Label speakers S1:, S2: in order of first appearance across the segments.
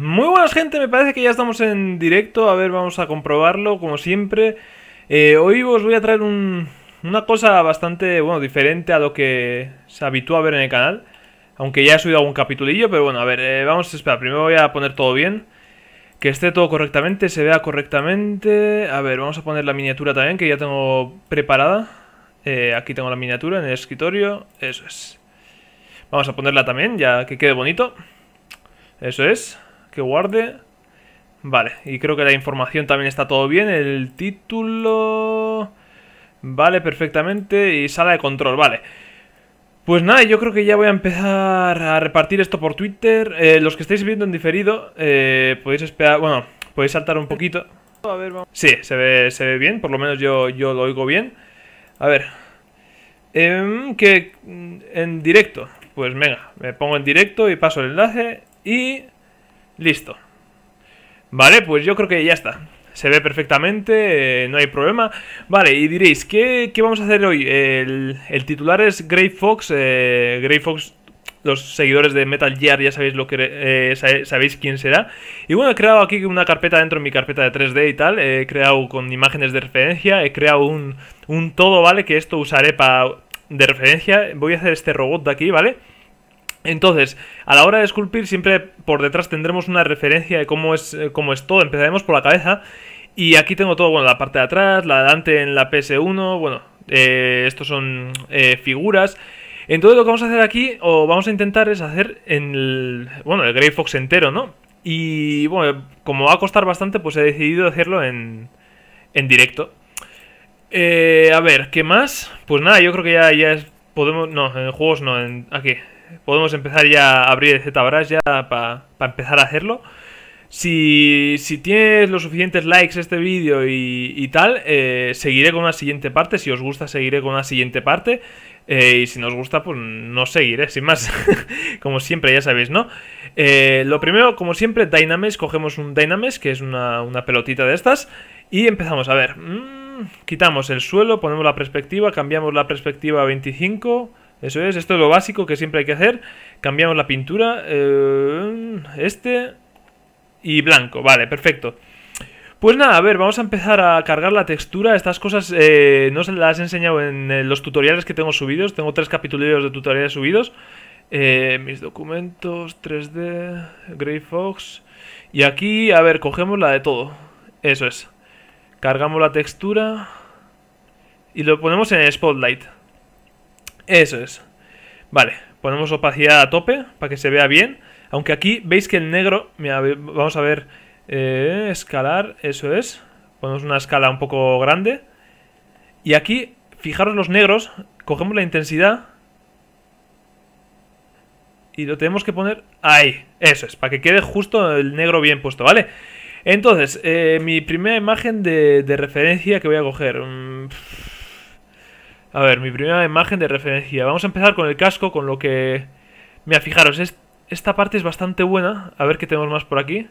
S1: Muy buenas gente, me parece que ya estamos en directo, a ver, vamos a comprobarlo, como siempre. Eh, hoy os voy a traer una cosa bastante, bueno, diferente a lo que se habitúa a ver en el canal. Aunque ya he subido algún capitulillo, pero bueno, a ver, eh, vamos a esperar, primero voy a poner todo bien. Que esté todo correctamente, se vea correctamente. A ver, vamos a poner la miniatura también, que ya tengo preparada. Eh, aquí tengo la miniatura en el escritorio, eso es. Vamos a ponerla también, ya que quede bonito. Eso es que guarde. Vale, y creo que la información también está todo bien. El título... Vale, perfectamente. Y sala de control, vale. Pues nada, yo creo que ya voy a empezar a repartir esto por Twitter. Eh, los que estáis viendo en diferido, eh, podéis esperar... Bueno, podéis saltar un poquito. A ver, vamos. Sí, se ve, se ve bien, por lo menos yo, yo lo oigo bien. A ver. Eh, que en directo. Pues venga, me pongo en directo y paso el enlace y Listo. Vale, pues yo creo que ya está. Se ve perfectamente, eh, no hay problema. Vale, y diréis, ¿qué, vamos a hacer hoy? El, titular es Grey Fox. Eh, Grey Fox, los seguidores de Metal Gear ya sabéis lo que eh, sabéis quién será. Y bueno, he creado aquí una carpeta dentro de mi carpeta de 3D y tal. He creado con imágenes de referencia. He creado un, un todo, ¿vale? Que esto usaré para de referencia. Voy a hacer este robot de aquí, ¿vale? Entonces, a la hora de esculpir siempre por detrás tendremos una referencia de cómo es, eh, cómo es todo. Empezaremos por la cabeza y aquí tengo todo, bueno, la parte de atrás, la de adelante en la PS1, bueno, eh, estos son eh, figuras. Entonces lo que vamos a hacer aquí, o vamos a intentar es hacer en el, bueno, el Grey Fox entero, ¿no? Y bueno, como va a costar bastante, pues he decidido hacerlo en, en directo. a ver, ¿qué más? Pues nada, yo creo que ya, ya es, podemos, no, en juegos no, en, aquí, podemos empezar ya a abrir ZBrush ya para empezar a hacerlo. Si, si, tienes los suficientes likes este vídeo y, tal, eh, seguiré con una siguiente parte. Si os gusta, seguiré con una siguiente parte. Eh, y si no os gusta, pues no seguiré, sin más. como siempre, ya sabéis, ¿no? Eh, lo primero, como siempre, Dynamesh. Cogemos un Dynamesh, que es una, pelotita de estas. Y empezamos a ver. Mm, quitamos el suelo, ponemos la perspectiva, cambiamos la perspectiva a 25. Eso es, esto es lo básico que siempre hay que hacer. Cambiamos la pintura. Eh, este. Y blanco. Vale, perfecto. Pues nada, a ver, vamos a empezar a cargar la textura. Estas cosas eh, no se las he enseñado en eh, los tutoriales que tengo subidos. Tengo tres capítulos de tutoriales subidos. mis documentos, 3D, Grey Fox. Y aquí, a ver, cogemos la de todo. Eso es. Cargamos la textura. Y lo ponemos en Spotlight. Eso es. Vale, ponemos opacidad a tope para que se vea bien. Aunque aquí veis que el negro, vamos a ver, eh, escalar, eso es. Ponemos una escala un poco grande. Y aquí, fijaros los negros, cogemos la intensidad. Y lo tenemos que poner ahí, eso es, para que quede justo el negro bien puesto, ¿vale? Entonces, eh, mi primera imagen de, referencia que voy a coger... Mm, a ver, mi primera imagen de referencia. Vamos a empezar con el casco, con lo que... Mira, fijaros, esta parte es bastante buena. A ver qué tenemos más por aquí.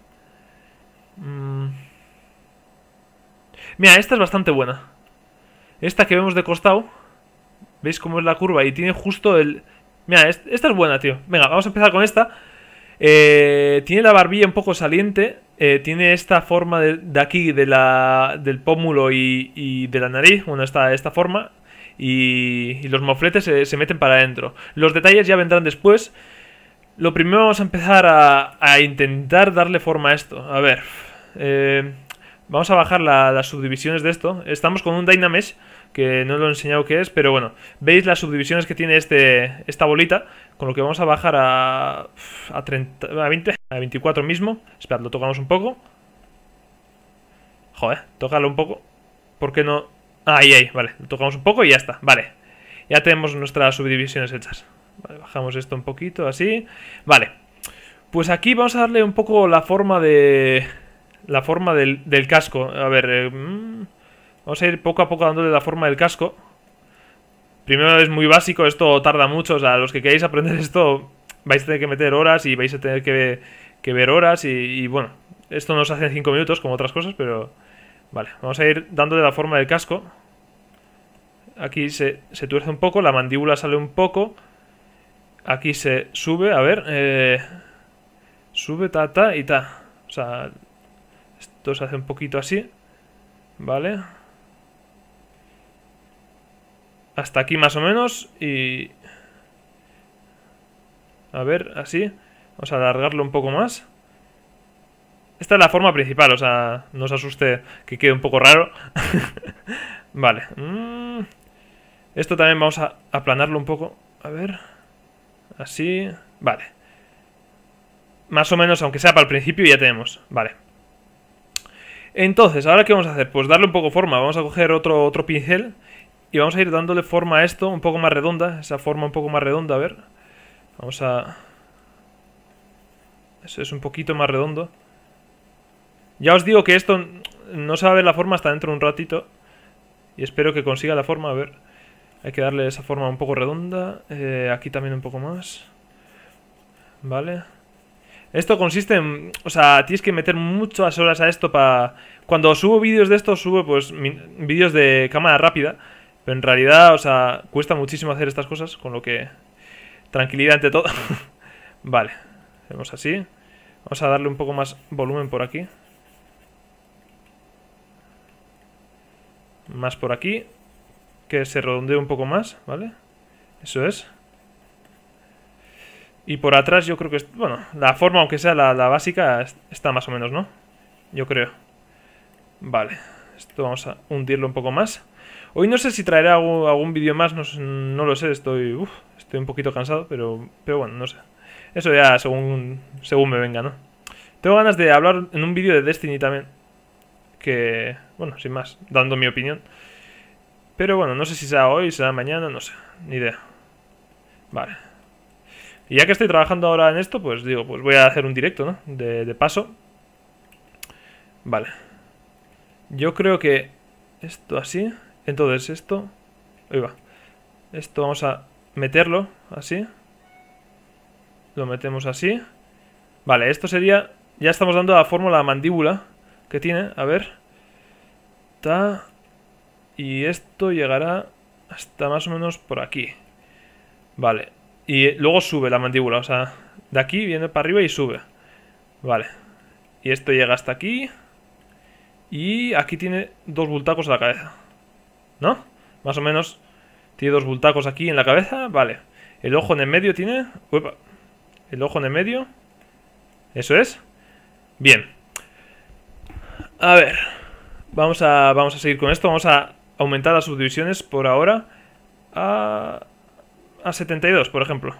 S1: Mm. Mira, esta es bastante buena. Esta que vemos de costado. ¿Veis cómo es la curva? Y tiene justo el... Mira, esta es buena, tío. Venga, vamos a empezar con esta. Eh, tiene la barbilla un poco saliente. Eh, tiene esta forma de, aquí, de la, del pómulo y, de la nariz. Bueno, esta, esta forma y, los mofletes se, meten para adentro. Los detalles ya vendrán después. Lo primero vamos a empezar a, intentar darle forma a esto. A ver, eh, vamos a bajar las subdivisiones de esto. Estamos con un Dynamesh, que no lo he enseñado qué es, pero bueno, veis las subdivisiones que tiene este, esta bolita, con lo que vamos a bajar a, a, 30, a, 20, a 24 mismo. Esperad, lo tocamos un poco. Joder, tócalo un poco. ¿Por qué no...? Ahí, ahí, vale. Lo tocamos un poco y ya está. Vale. Ya tenemos nuestras subdivisiones hechas. Vale, bajamos esto un poquito, así. Vale. Pues aquí vamos a darle un poco la forma de... La forma del, casco. A ver... Eh, mm, vamos a ir poco a poco dándole la forma del casco. Primero es muy básico, esto tarda mucho. O sea, los que queráis aprender esto vais a tener que meter horas y vais a tener que, ver horas y, y bueno, esto no se hace en 5 minutos como otras cosas, pero... Vale, vamos a ir dándole la forma del casco. Aquí se, tuerce un poco, la mandíbula sale un poco. Aquí se sube, a ver. Eh, sube, ta, ta y ta. O sea, esto se hace un poquito así. ¿Vale? Hasta aquí más o menos y... A ver, así. Vamos a alargarlo un poco más. Esta es la forma principal, o sea, no os asuste que quede un poco raro. vale. Mm. Esto también vamos a aplanarlo un poco. A ver. Así. Vale. Más o menos, aunque sea para el principio, ya tenemos. Vale. Entonces, ¿ahora qué vamos a hacer? Pues darle un poco forma. Vamos a coger otro, otro pincel y vamos a ir dándole forma a esto, un poco más redonda. Esa forma un poco más redonda, a ver. Vamos a... Eso es un poquito más redondo. Ya os digo que esto no se va a ver la forma hasta dentro de un ratito. Y espero que consiga la forma, a ver. Hay que darle esa forma un poco redonda. Eh, aquí también un poco más. Vale. Esto consiste en... O sea, tienes que meter muchas horas a esto para... Cuando subo vídeos de esto, subo pues vídeos de cámara rápida. Pero en realidad, o sea, cuesta muchísimo hacer estas cosas, con lo que... Tranquilidad ante todo. vale. Hacemos así. Vamos a darle un poco más volumen por aquí. Más por aquí. Que se redondee un poco más, ¿vale? Eso es. Y por atrás yo creo que... Bueno, la forma, aunque sea la, básica, está más o menos, ¿no? Yo creo. Vale. Esto vamos a hundirlo un poco más. Hoy no sé si traeré algún, vídeo más, no, lo sé, estoy, estoy un poquito cansado, pero, pero bueno, no sé. Eso ya según, según me venga, ¿no? Tengo ganas de hablar en un vídeo de Destiny también que, bueno, sin más, dando mi opinión. Pero bueno, no sé si será hoy, será mañana, no sé, ni idea. Vale. Y ya que estoy trabajando ahora en esto, pues digo, pues voy a hacer un directo, ¿no? De, de paso. Vale. Yo creo que esto así. Entonces esto... Ahí va. Esto vamos a meterlo así. Lo metemos así. Vale, esto sería... Ya estamos dando la fórmula mandíbula que tiene, a ver. Y esto llegará hasta más o menos por aquí. Vale. Y luego sube la mandíbula, o sea, de aquí viene para arriba y sube. Vale. Y esto llega hasta aquí. Y aquí tiene dos bultacos en la cabeza. ¿No? Más o menos tiene dos bultacos aquí en la cabeza. Vale. El ojo en el medio tiene... Uepa. El ojo en el medio. Eso es. Bien. A ver. Vamos a, vamos a seguir con esto. Vamos a aumentar las subdivisiones por ahora a, a 72, por ejemplo.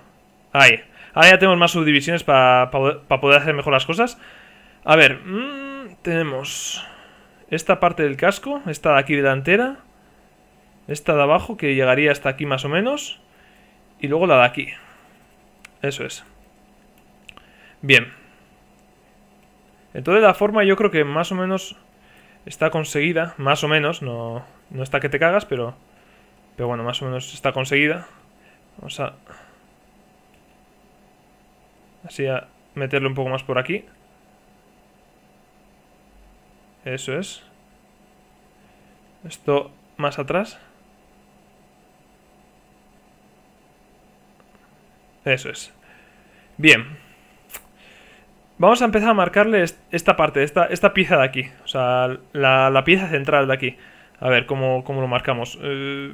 S1: Ahí. Ahora ya tenemos más subdivisiones para poder hacer mejor las cosas. A ver. Mmm, tenemos esta parte del casco. Esta de aquí delantera. Esta de abajo que llegaría hasta aquí más o menos. Y luego la de aquí. Eso es. Bien. Entonces la forma yo creo que más o menos está conseguida. Más o menos, no, no está que te cagas, pero, pero bueno, más o menos está conseguida. Vamos a... Así a meterle un poco más por aquí. Eso es. Esto más atrás. Eso es. Bien. Vamos a empezar a marcarle esta parte, esta, esta pieza de aquí. O sea, la, pieza central de aquí. A ver, ¿cómo, lo marcamos? Eh,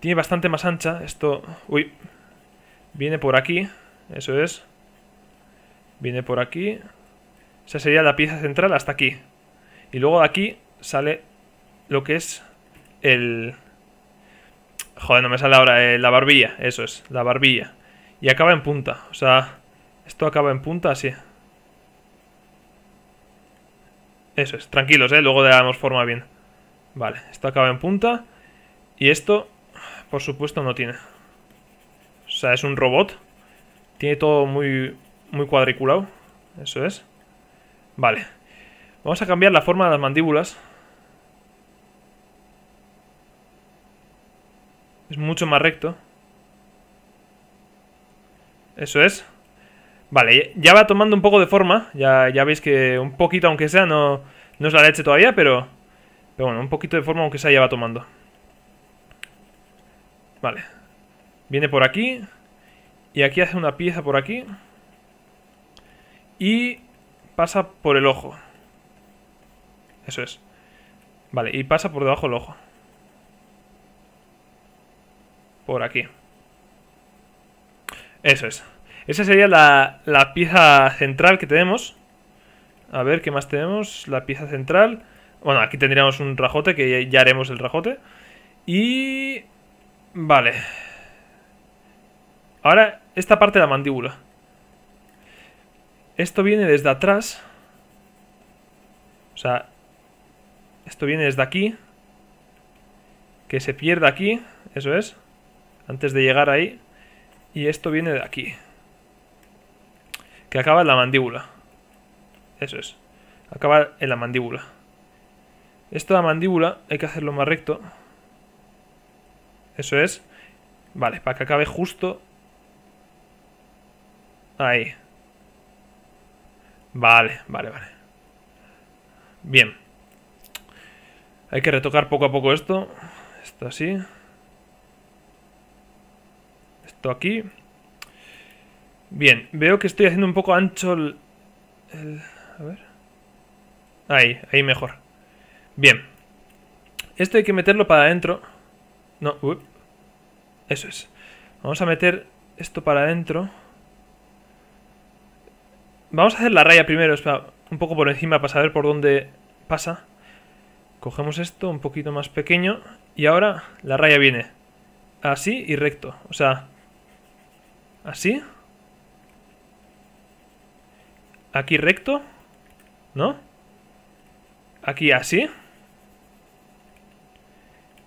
S1: tiene bastante más ancha. Esto... Uy. Viene por aquí. Eso es. Viene por aquí. Esa sería la pieza central hasta aquí. Y luego de aquí sale lo que es el... Joder, no me sale ahora. Eh, la barbilla. Eso es, la barbilla. Y acaba en punta. O sea... Esto acaba en punta, así. Eso es, tranquilos, ¿eh? Luego le damos forma bien. Vale, esto acaba en punta. Y esto, por supuesto, no tiene. O sea, es un robot. Tiene todo muy, muy cuadriculado. Eso es. Vale. Vamos a cambiar la forma de las mandíbulas. Es mucho más recto. Eso es. Vale, ya va tomando un poco de forma. Ya, ya veis que un poquito, aunque sea, no, no es la leche todavía, pero... Pero bueno, un poquito de forma, aunque sea, ya va tomando. Vale. Viene por aquí. Y aquí hace una pieza por aquí. Y pasa por el ojo. Eso es. Vale, y pasa por debajo del ojo. Por aquí. Eso es. Esa sería la, la pieza central que tenemos. A ver, ¿qué más tenemos? La pieza central. Bueno, aquí tendríamos un rajote, que ya haremos el rajote. Y... Vale. Ahora, esta parte de la mandíbula. Esto viene desde atrás. O sea, esto viene desde aquí. Que se pierda aquí, eso es. Antes de llegar ahí. Y esto viene de aquí. Que acaba en la mandíbula. Eso es. Acaba en la mandíbula. Esto de la mandíbula hay que hacerlo más recto. Eso es. Vale, para que acabe justo... Ahí. Vale, vale, vale. Bien. Hay que retocar poco a poco esto. Esto así. Esto aquí. Bien, veo que estoy haciendo un poco ancho el... a ver. Ahí, ahí mejor. Bien. Esto hay que meterlo para adentro. No, eso es. Vamos a meter esto para adentro. Vamos a hacer la raya primero, un poco por encima para saber por dónde pasa. Cogemos esto un poquito más pequeño y ahora la raya viene así y recto. O sea, así. Aquí recto, ¿no? Aquí así.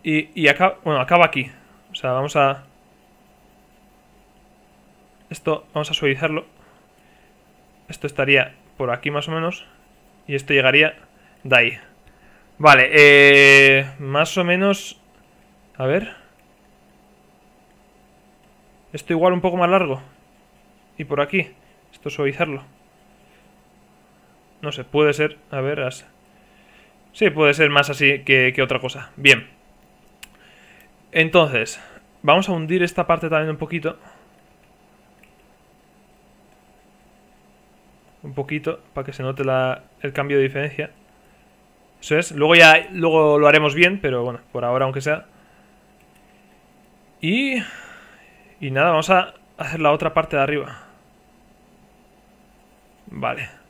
S1: Y, y acá, bueno, acaba aquí. O sea, vamos a... Esto, vamos a suavizarlo. Esto estaría por aquí más o menos. Y esto llegaría de ahí. Vale, eh, más o menos... A ver. Esto igual un poco más largo. Y por aquí. Esto suavizarlo. No sé, puede ser... A ver... As... Sí, puede ser más así que, que otra cosa. Bien. Entonces, vamos a hundir esta parte también un poquito. un poquito para que se note el cambio de diferencia. Eso es. Luego ya luego lo haremos bien, pero bueno, por ahora aunque sea. Y... Y nada, vamos a hacer la otra parte de arriba. Vale.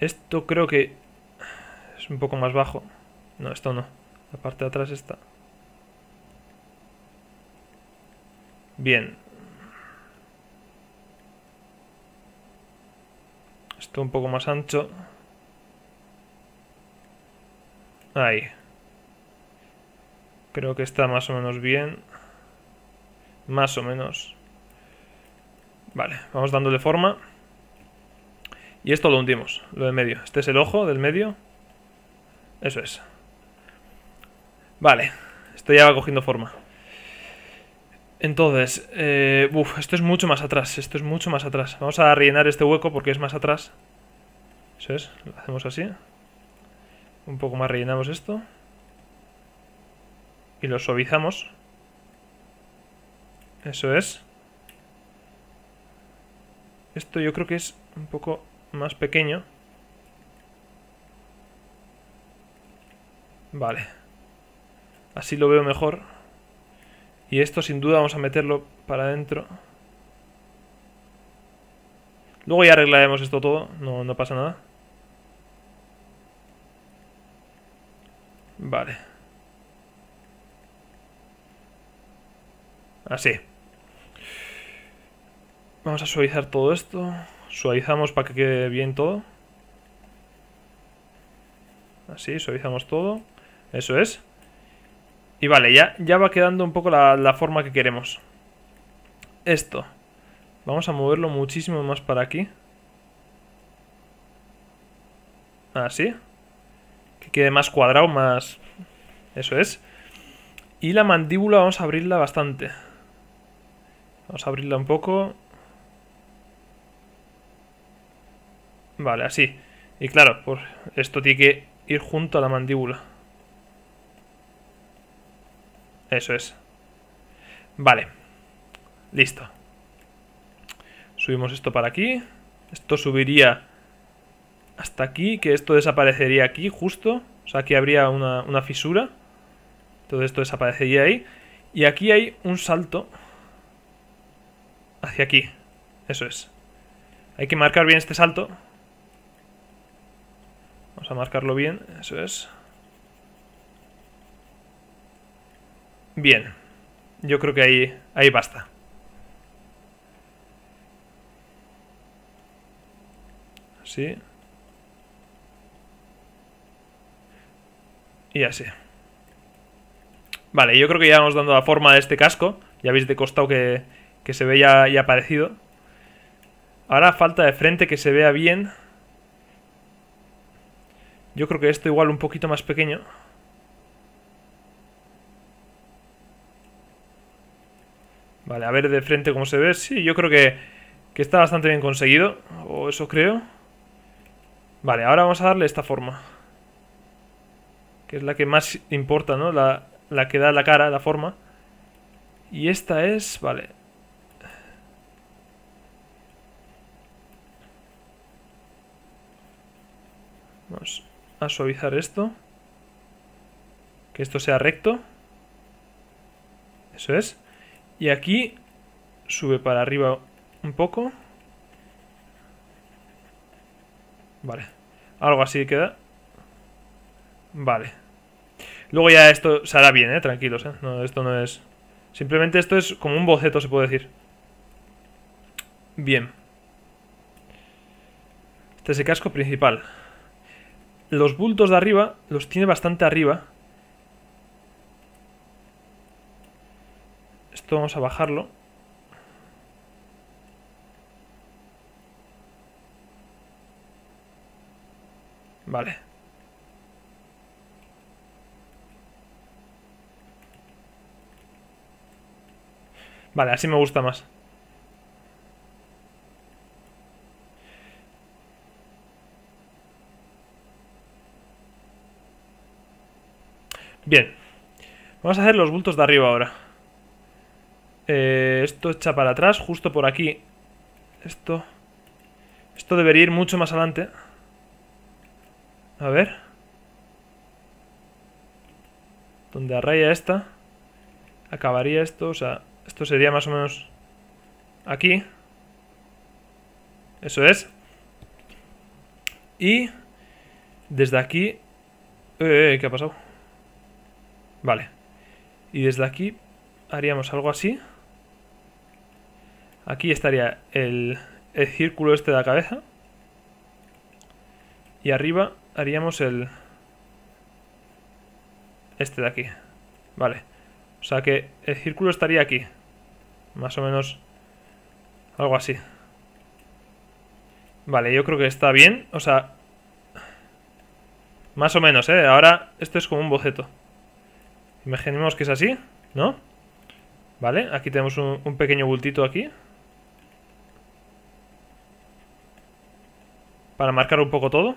S1: Esto creo que es un poco más bajo. No, esto no. La parte de atrás está. Bien. Esto un poco más ancho. Ahí. Creo que está más o menos bien. Más o menos. Vale, vamos dándole forma. Y esto lo hundimos, lo de medio. Este es el ojo del medio. Eso es. Vale, esto ya va cogiendo forma. Entonces, eh, esto es mucho más atrás, esto es mucho más atrás. Vamos a rellenar este hueco porque es más atrás. Eso es, lo hacemos así. Un poco más rellenamos esto. Y lo suavizamos. Eso es. Esto yo creo que es un poco más pequeño. Vale. Así lo veo mejor. Y esto sin duda vamos a meterlo para adentro. Luego ya arreglaremos esto todo, no, no pasa nada. Vale. Así. Vamos a suavizar todo esto. Suavizamos para que quede bien todo. Así, suavizamos todo. Eso es. Y vale, ya, ya va quedando un poco la, forma que queremos. Esto. Vamos a moverlo muchísimo más para aquí. Así. Que quede más cuadrado, más... Eso es. Y la mandíbula vamos a abrirla bastante. Vamos a abrirla un poco. Vale, así. Y claro, pues esto tiene que ir junto a la mandíbula. Eso es. Vale. Listo. Subimos esto para aquí. Esto subiría hasta aquí, que esto desaparecería aquí justo. O sea, aquí habría una, una fisura. Todo esto desaparecería ahí. Y aquí hay un salto hacia aquí. Eso es. Hay que marcar bien este salto. Vamos a marcarlo bien, eso es. Bien. Yo creo que ahí, ahí basta. Así. Y así. Vale, yo creo que ya vamos dando la forma de este casco. Ya veis de costado que, que se ve ya, ya parecido. Ahora falta de frente que se vea bien. Yo creo que esto igual un poquito más pequeño. Vale, a ver de frente cómo se ve. Sí, yo creo que, que está bastante bien conseguido. O eso creo. Vale, ahora vamos a darle esta forma. Que es la que más importa, ¿no? La, la que da la cara, la forma. Y esta es... Vale. Vamos a suavizar esto. Que esto sea recto. Eso es. Y aquí sube para arriba un poco. Vale. Algo así queda. Vale. Luego ya esto se hará bien, ¿eh? Tranquilos, ¿eh? No, esto no es... Simplemente esto es como un boceto, se puede decir. Bien. Este es el casco principal. Los bultos de arriba los tiene bastante arriba. Esto vamos a bajarlo. Vale. Vale, así me gusta más. Bien. Vamos a hacer los bultos de arriba ahora. Eh, esto echa para atrás, justo por aquí. Esto... Esto debería ir mucho más adelante. A ver. Donde arraya esta. Acabaría esto, o sea... Esto sería más o menos aquí. Eso es. Y desde aquí... Eh, eh, ¿Qué ha pasado? Vale. Y desde aquí haríamos algo así. Aquí estaría el, el círculo este de la cabeza. Y arriba haríamos el... Este de aquí. Vale. O sea que el círculo estaría aquí. Más o menos algo así. Vale, yo creo que está bien. O sea, más o menos, ¿eh? Ahora esto es como un boceto. Imaginemos que es así, ¿no? Vale, aquí tenemos un, pequeño bultito aquí. Para marcar un poco todo.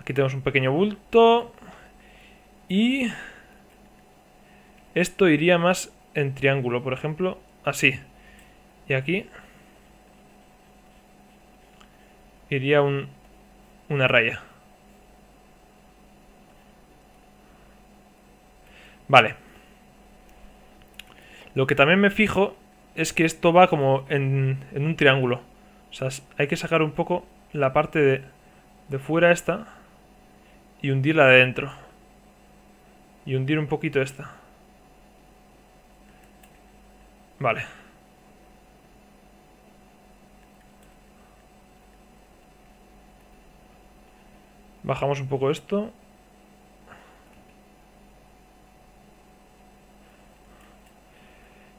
S1: Aquí tenemos un pequeño bulto. Y... Esto iría más en triángulo, por ejemplo así. Y aquí iría un, una raya. Vale. Lo que también me fijo es que esto va como en, en un triángulo. O sea, hay que sacar un poco la parte de, de fuera esta y hundirla de dentro. Y hundir un poquito esta. Vale. Bajamos un poco esto.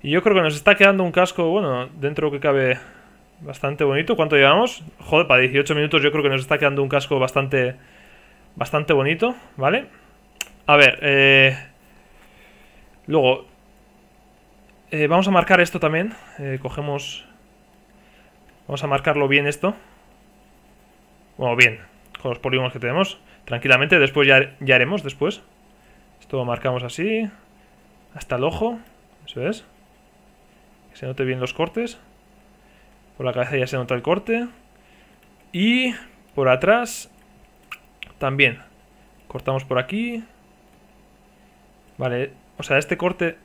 S1: Y yo creo que nos está quedando un casco, bueno, dentro que cabe bastante bonito. ¿Cuánto llevamos? Joder, para 18 minutos yo creo que nos está quedando un casco bastante, bastante bonito, ¿vale? A ver, eh... Luego, eh, vamos a marcar esto también. Eh, cogemos... Vamos a marcarlo bien esto. Bueno, bien. Con los polígonos que tenemos. Tranquilamente. Después ya, ya haremos, después. Esto lo marcamos así. Hasta el ojo. Eso es. Se note bien los cortes. Por la cabeza ya se nota el corte. Y por atrás también. Cortamos por aquí. Vale, o sea, este corte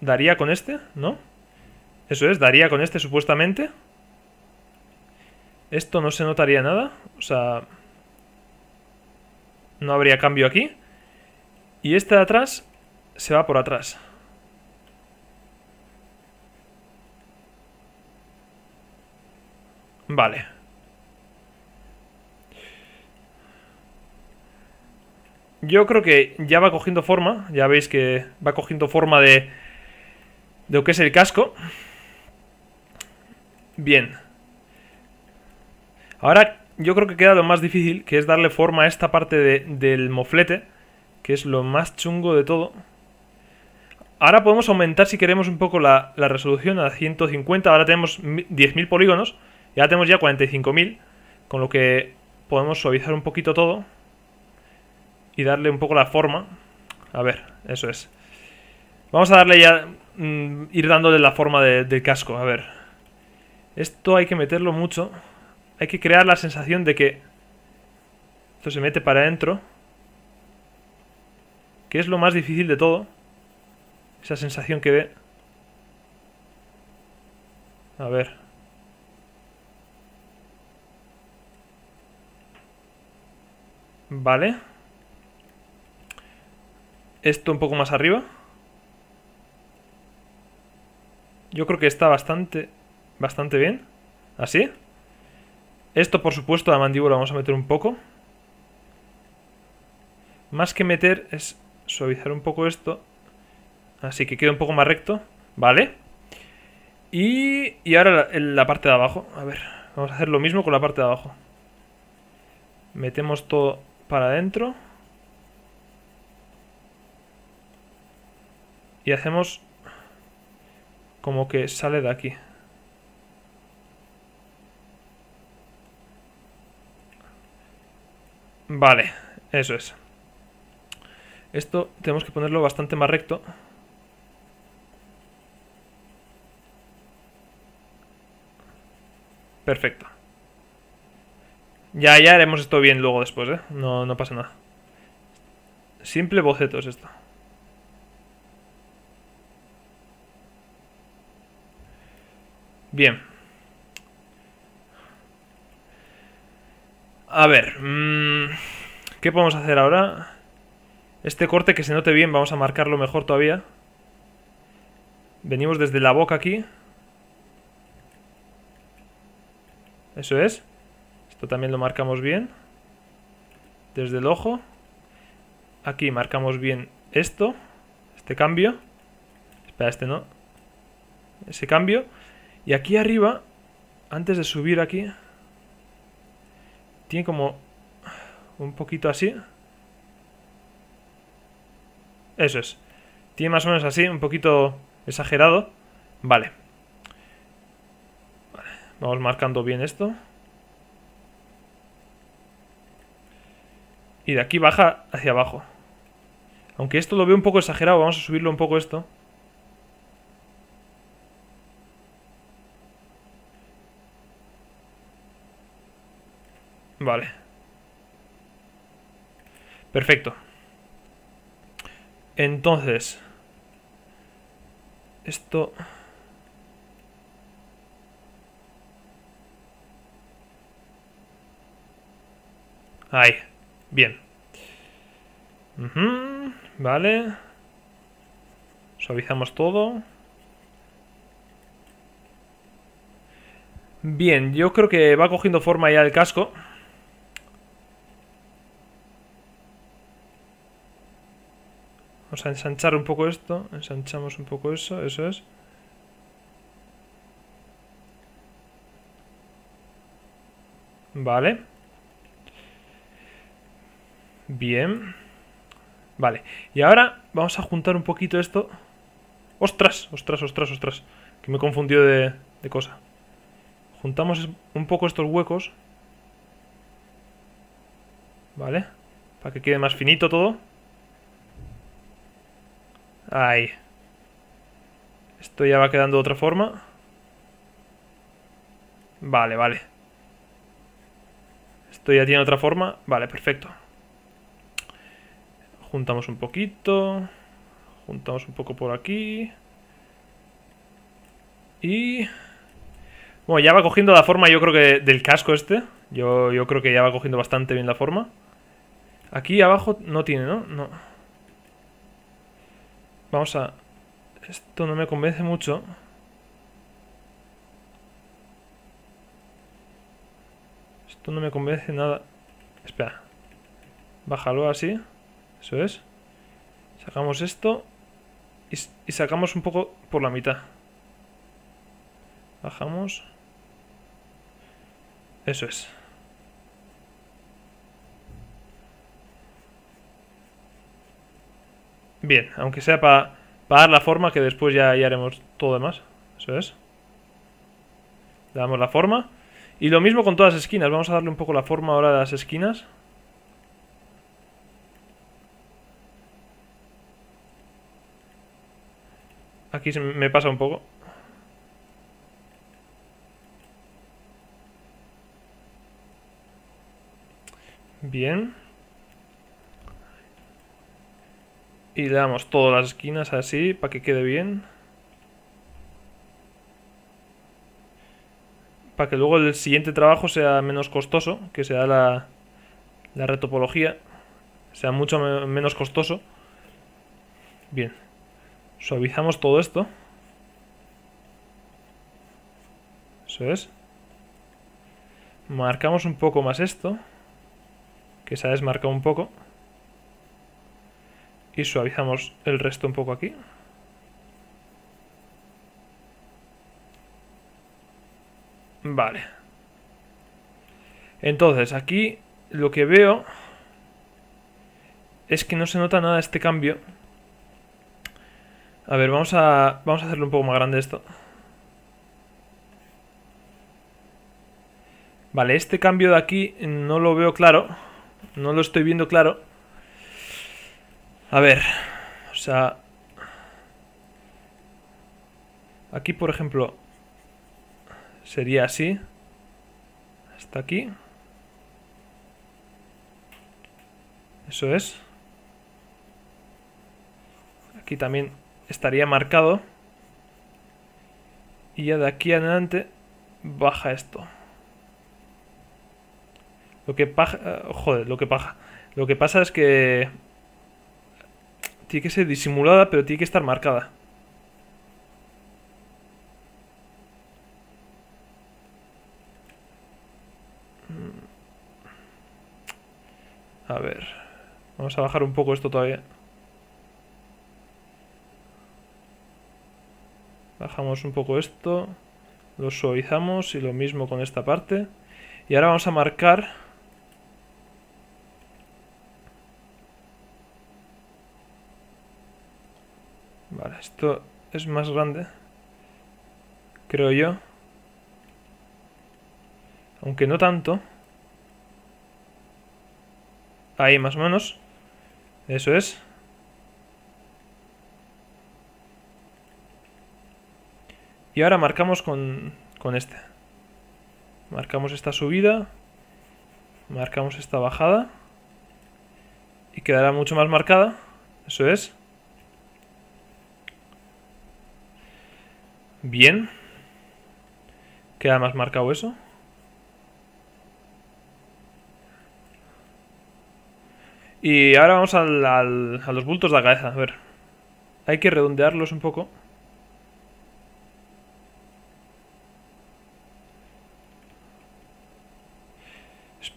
S1: daría con este, ¿no? Eso es, daría con este supuestamente. Esto no se notaría nada. O sea... No habría cambio aquí. Y este de atrás se va por atrás. Vale. Yo creo que ya va cogiendo forma. Ya veis que va cogiendo forma de... De lo que es el casco. Bien. Ahora yo creo que queda lo más difícil, que es darle forma a esta parte del moflete, que es lo más chungo de todo. Ahora podemos aumentar si queremos un poco la, la resolución a 150, ahora tenemos 10.000 polígonos, y ahora tenemos ya 45.000, con lo que podemos suavizar un poquito todo y darle un poco la forma. A ver, eso es. Vamos a darle ya, mm, ir dándole la forma del casco, a ver. Esto hay que meterlo mucho. Hay que crear la sensación de que esto se mete para adentro. Que es lo más difícil de todo. Esa sensación que ve. A ver. Vale. Esto un poco más arriba. Yo creo que está bastante, bastante bien. ¿Así? Esto, por supuesto, la mandíbula vamos a meter un poco. Más que meter es suavizar un poco esto. Así que quede un poco más recto. Vale. Y, y ahora la, la parte de abajo. A ver, vamos a hacer lo mismo con la parte de abajo. Metemos todo para adentro. Y hacemos como que sale de aquí. Vale, eso es. Esto tenemos que ponerlo bastante más recto. Perfecto. Ya, ya haremos esto bien luego después, ¿eh? No, no pasa nada. Simple boceto es esto. Bien. A ver, mmm, ¿qué podemos hacer ahora? Este corte que se note bien, vamos a marcarlo mejor todavía. Venimos desde la boca aquí. Eso es. Esto también lo marcamos bien. Desde el ojo. Aquí marcamos bien esto. Este cambio. Espera, este no. Ese cambio. Y aquí arriba, antes de subir aquí... Tiene como un poquito así. Eso es. Tiene más o menos así, un poquito exagerado. Vale. vale. Vamos marcando bien esto. Y de aquí baja hacia abajo. Aunque esto lo veo un poco exagerado, vamos a subirlo un poco esto. Vale. Perfecto. Entonces... Esto... Ahí. Bien. vale. Suavizamos todo. Bien, yo creo que va cogiendo forma ya el casco. Vamos a ensanchar un poco esto. Ensanchamos un poco eso, eso es. Vale. Bien. Vale. Y ahora vamos a juntar un poquito esto. ¡Ostras! ¡Ostras, ostras, ostras! Que me he confundido de, de cosa. Juntamos un poco estos huecos. Vale. Para que quede más finito todo. Ahí. Esto ya va quedando de otra forma. Vale, vale. Esto ya tiene otra forma. Vale, perfecto. Juntamos un poquito. Juntamos un poco por aquí. Y... Bueno, ya va cogiendo la forma yo creo que del casco este. Yo, yo creo que ya va cogiendo bastante bien la forma. Aquí abajo no tiene, ¿no? No. Vamos a... Esto no me convence mucho. Esto no me convence nada. Espera. Bájalo así. Eso es. Sacamos esto. Y, sacamos un poco por la mitad. Bajamos. Eso es. Bien, aunque sea para dar la forma, que después ya, ya haremos todo demás. Eso es. Le damos la forma. Y lo mismo con todas las esquinas. Vamos a darle un poco la forma ahora de las esquinas. Aquí se me pasa un poco. Bien. Y le damos todas las esquinas así para que quede bien. Para que luego el siguiente trabajo sea menos costoso, que sea la, la retopología. Sea mucho menos costoso. Bien. Suavizamos todo esto. Eso es. Marcamos un poco más esto que se ha desmarcado un poco. Y suavizamos el resto un poco aquí. Vale. Entonces, aquí lo que veo es que no se nota nada este cambio. A ver, vamos a, vamos a hacerlo un poco más grande esto. Vale, este cambio de aquí no lo veo claro. No lo estoy viendo claro. A ver. O sea... Aquí, por ejemplo... Sería así. Hasta aquí. Eso es. Aquí también estaría marcado. Y ya de aquí adelante baja esto. Lo que paja... Eh, joder, lo que paja. Lo que pasa es que... Tiene que ser disimulada, pero tiene que estar marcada. Mm. A ver. Vamos a bajar un poco esto todavía. Bajamos un poco esto. Lo suavizamos y lo mismo con esta parte. Y ahora vamos a marcar Vale, esto es más grande. Creo yo. Aunque no tanto. Ahí más o menos. Eso es. Y ahora marcamos con, con este. Marcamos esta subida. Marcamos esta bajada. Y quedará mucho más marcada. Eso es. Bien. Queda más marcado eso. Y ahora vamos al, a los bultos de la cabeza. A ver. Hay que redondearlos un poco.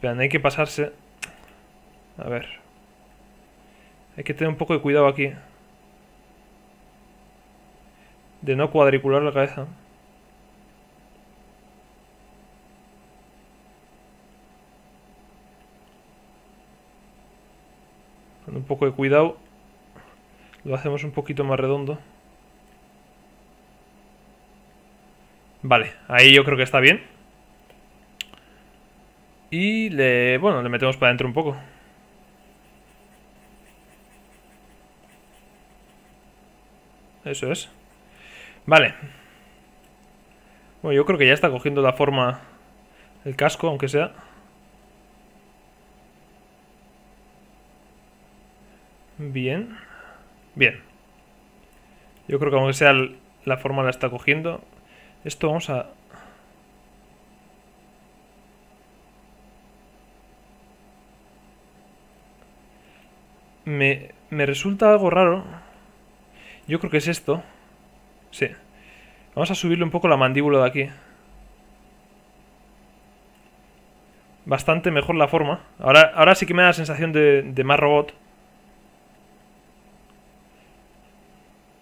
S1: Hay que pasarse. A ver. Hay que tener un poco de cuidado aquí. de no cuadricular la cabeza. Con un poco de cuidado lo hacemos un poquito más redondo. Vale, ahí yo creo que está bien. Y le, bueno, le metemos para adentro un poco. Eso es. Vale. Bueno, yo creo que ya está cogiendo la forma el casco, aunque sea. Bien. Bien. Yo creo que aunque sea la forma la está cogiendo. Esto vamos a Me, me resulta algo raro. Yo creo que es esto. Sí. Vamos a subirle un poco la mandíbula de aquí. Bastante mejor la forma. Ahora, ahora sí que me da la sensación de, de más robot.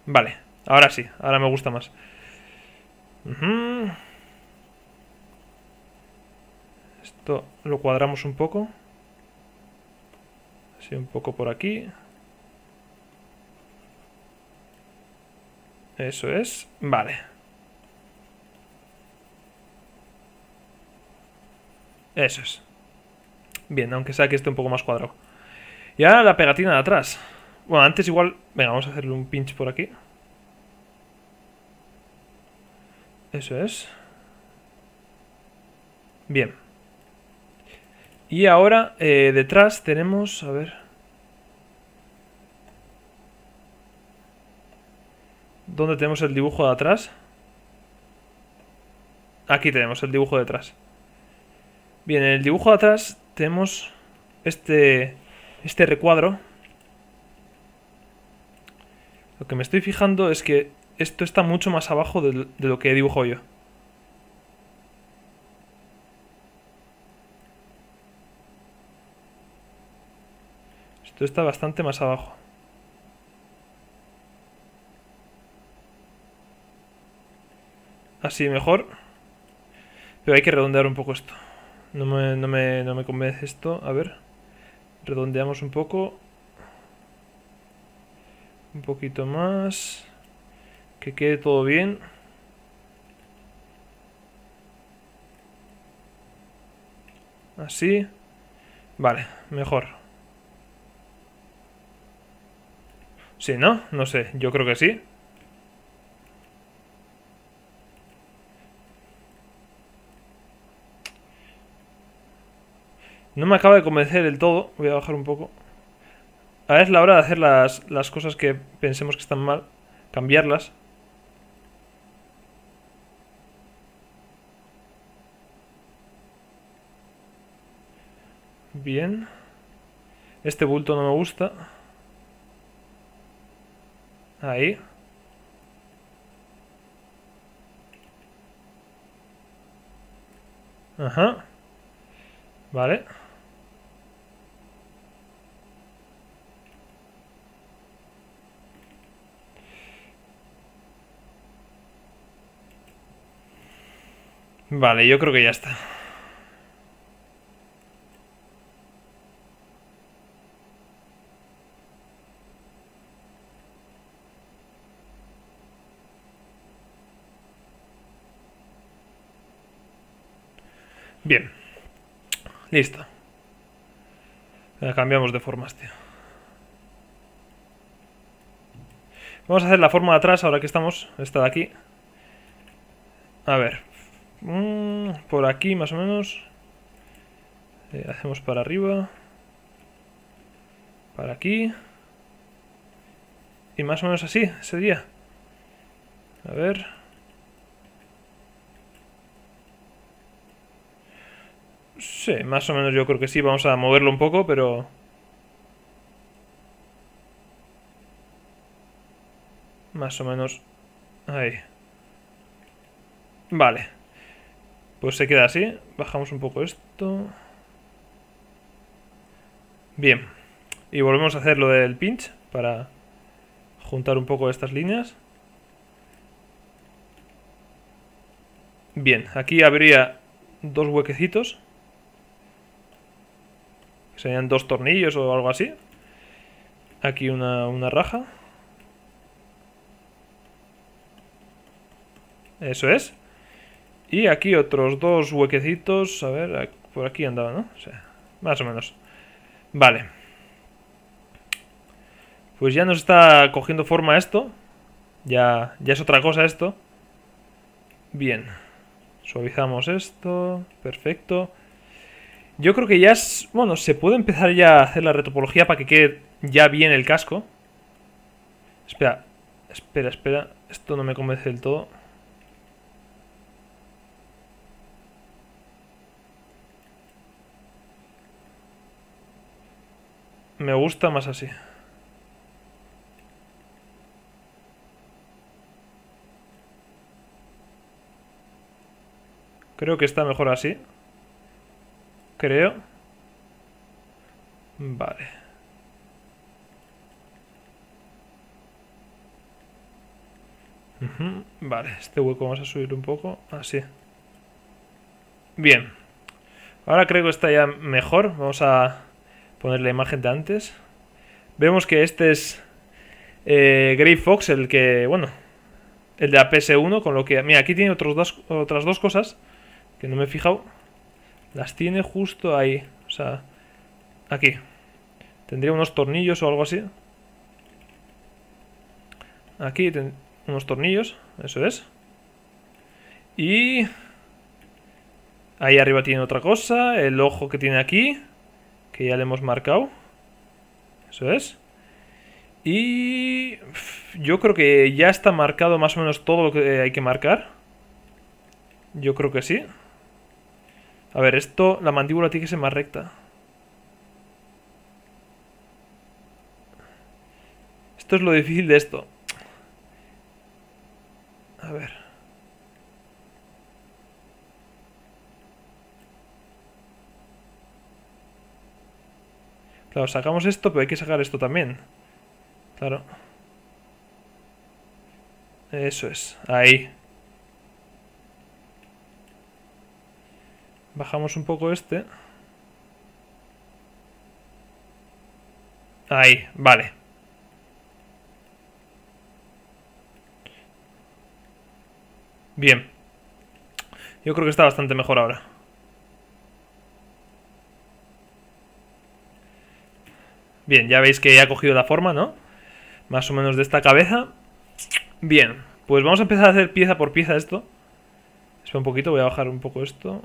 S1: Vale, ahora sí, ahora me gusta más. Esto lo cuadramos un poco. Así un poco por aquí. Eso es. Vale. Eso es. Bien, aunque sea que esté un poco más cuadrado. Y ahora la pegatina de atrás. Bueno, antes igual... Venga, vamos a hacerle un pinch por aquí. Eso es. Bien. Y ahora, eh, detrás tenemos... A ver... ¿Dónde tenemos el dibujo de atrás? Aquí tenemos el dibujo de atrás. Bien, en el dibujo de atrás tenemos este, este recuadro lo que me estoy fijando es que esto está mucho más abajo de, lo que dibujo yo. Esto está bastante más abajo. Así mejor. Pero hay que redondear un poco esto. No me, no me, no me convence esto. A ver. Redondeamos un poco. Un poquito más. Que quede todo bien. Así. Vale, mejor. Sí, ¿no? No sé, yo creo que sí. No me acaba de convencer del todo. Voy a bajar un poco. Ahora es la hora de hacer las, las cosas que pensemos que están mal, cambiarlas. Bien. Este bulto no me gusta. Ahí. Ajá. Vale. Vale, yo creo que ya está. Bien. Listo. cambiamos de formas, tío. Vamos a hacer la forma de atrás ahora que estamos. Esta de aquí. A ver. Mm, por aquí más o menos. Eh, hacemos para arriba. Para aquí. Y más o menos así sería. A ver. Sí, más o menos yo creo que sí. Vamos a moverlo un poco, pero... Más o menos... Ahí. Vale. Pues se queda así. Bajamos un poco esto. Bien. Y volvemos a hacer lo del pinch para juntar un poco estas líneas. Bien, aquí habría dos huequecitos. Serían dos tornillos o algo así. Aquí una, una raja. Eso es. Y aquí otros dos huequecitos. A ver, por aquí andaba, ¿no? Más o menos. Vale. Pues ya nos está cogiendo forma esto. Ya, ya es otra cosa esto. Bien. Suavizamos esto. Perfecto. Yo creo que ya es... Bueno, se puede empezar ya a hacer la retopología para que quede ya bien el casco. Espera, espera, espera. Esto no me convence del todo. Me gusta más así. Creo que está mejor así. Creo. Vale. Vale, este hueco vamos a subir un poco. Así. Bien. Ahora creo que está ya mejor. Vamos a poner la imagen de antes. Vemos que este es eh, Grey Fox, el que, bueno, el de la PS1, con lo que... Mira, aquí tiene otros dos, otras dos cosas que no me he fijado. Las tiene justo ahí, o sea, aquí. Tendría unos tornillos o algo así. Aquí unos tornillos, eso es. Y... Ahí arriba tiene otra cosa, el ojo que tiene aquí que ya le hemos marcado. Eso es. Y yo creo que ya está marcado más o menos todo lo que hay que marcar. Yo creo que sí. A ver, esto, la mandíbula tiene que ser más recta. Esto es lo difícil de esto. A ver. Claro, sacamos esto, pero hay que sacar esto también. Claro. Eso es. Ahí. Bajamos un poco este. Ahí, vale. Bien. Yo creo que está bastante mejor ahora. Bien, ya veis que ya ha cogido la forma, ¿no? Más o menos de esta cabeza. Bien, pues vamos a empezar a hacer pieza por pieza esto. Espera un poquito, voy a bajar un poco esto.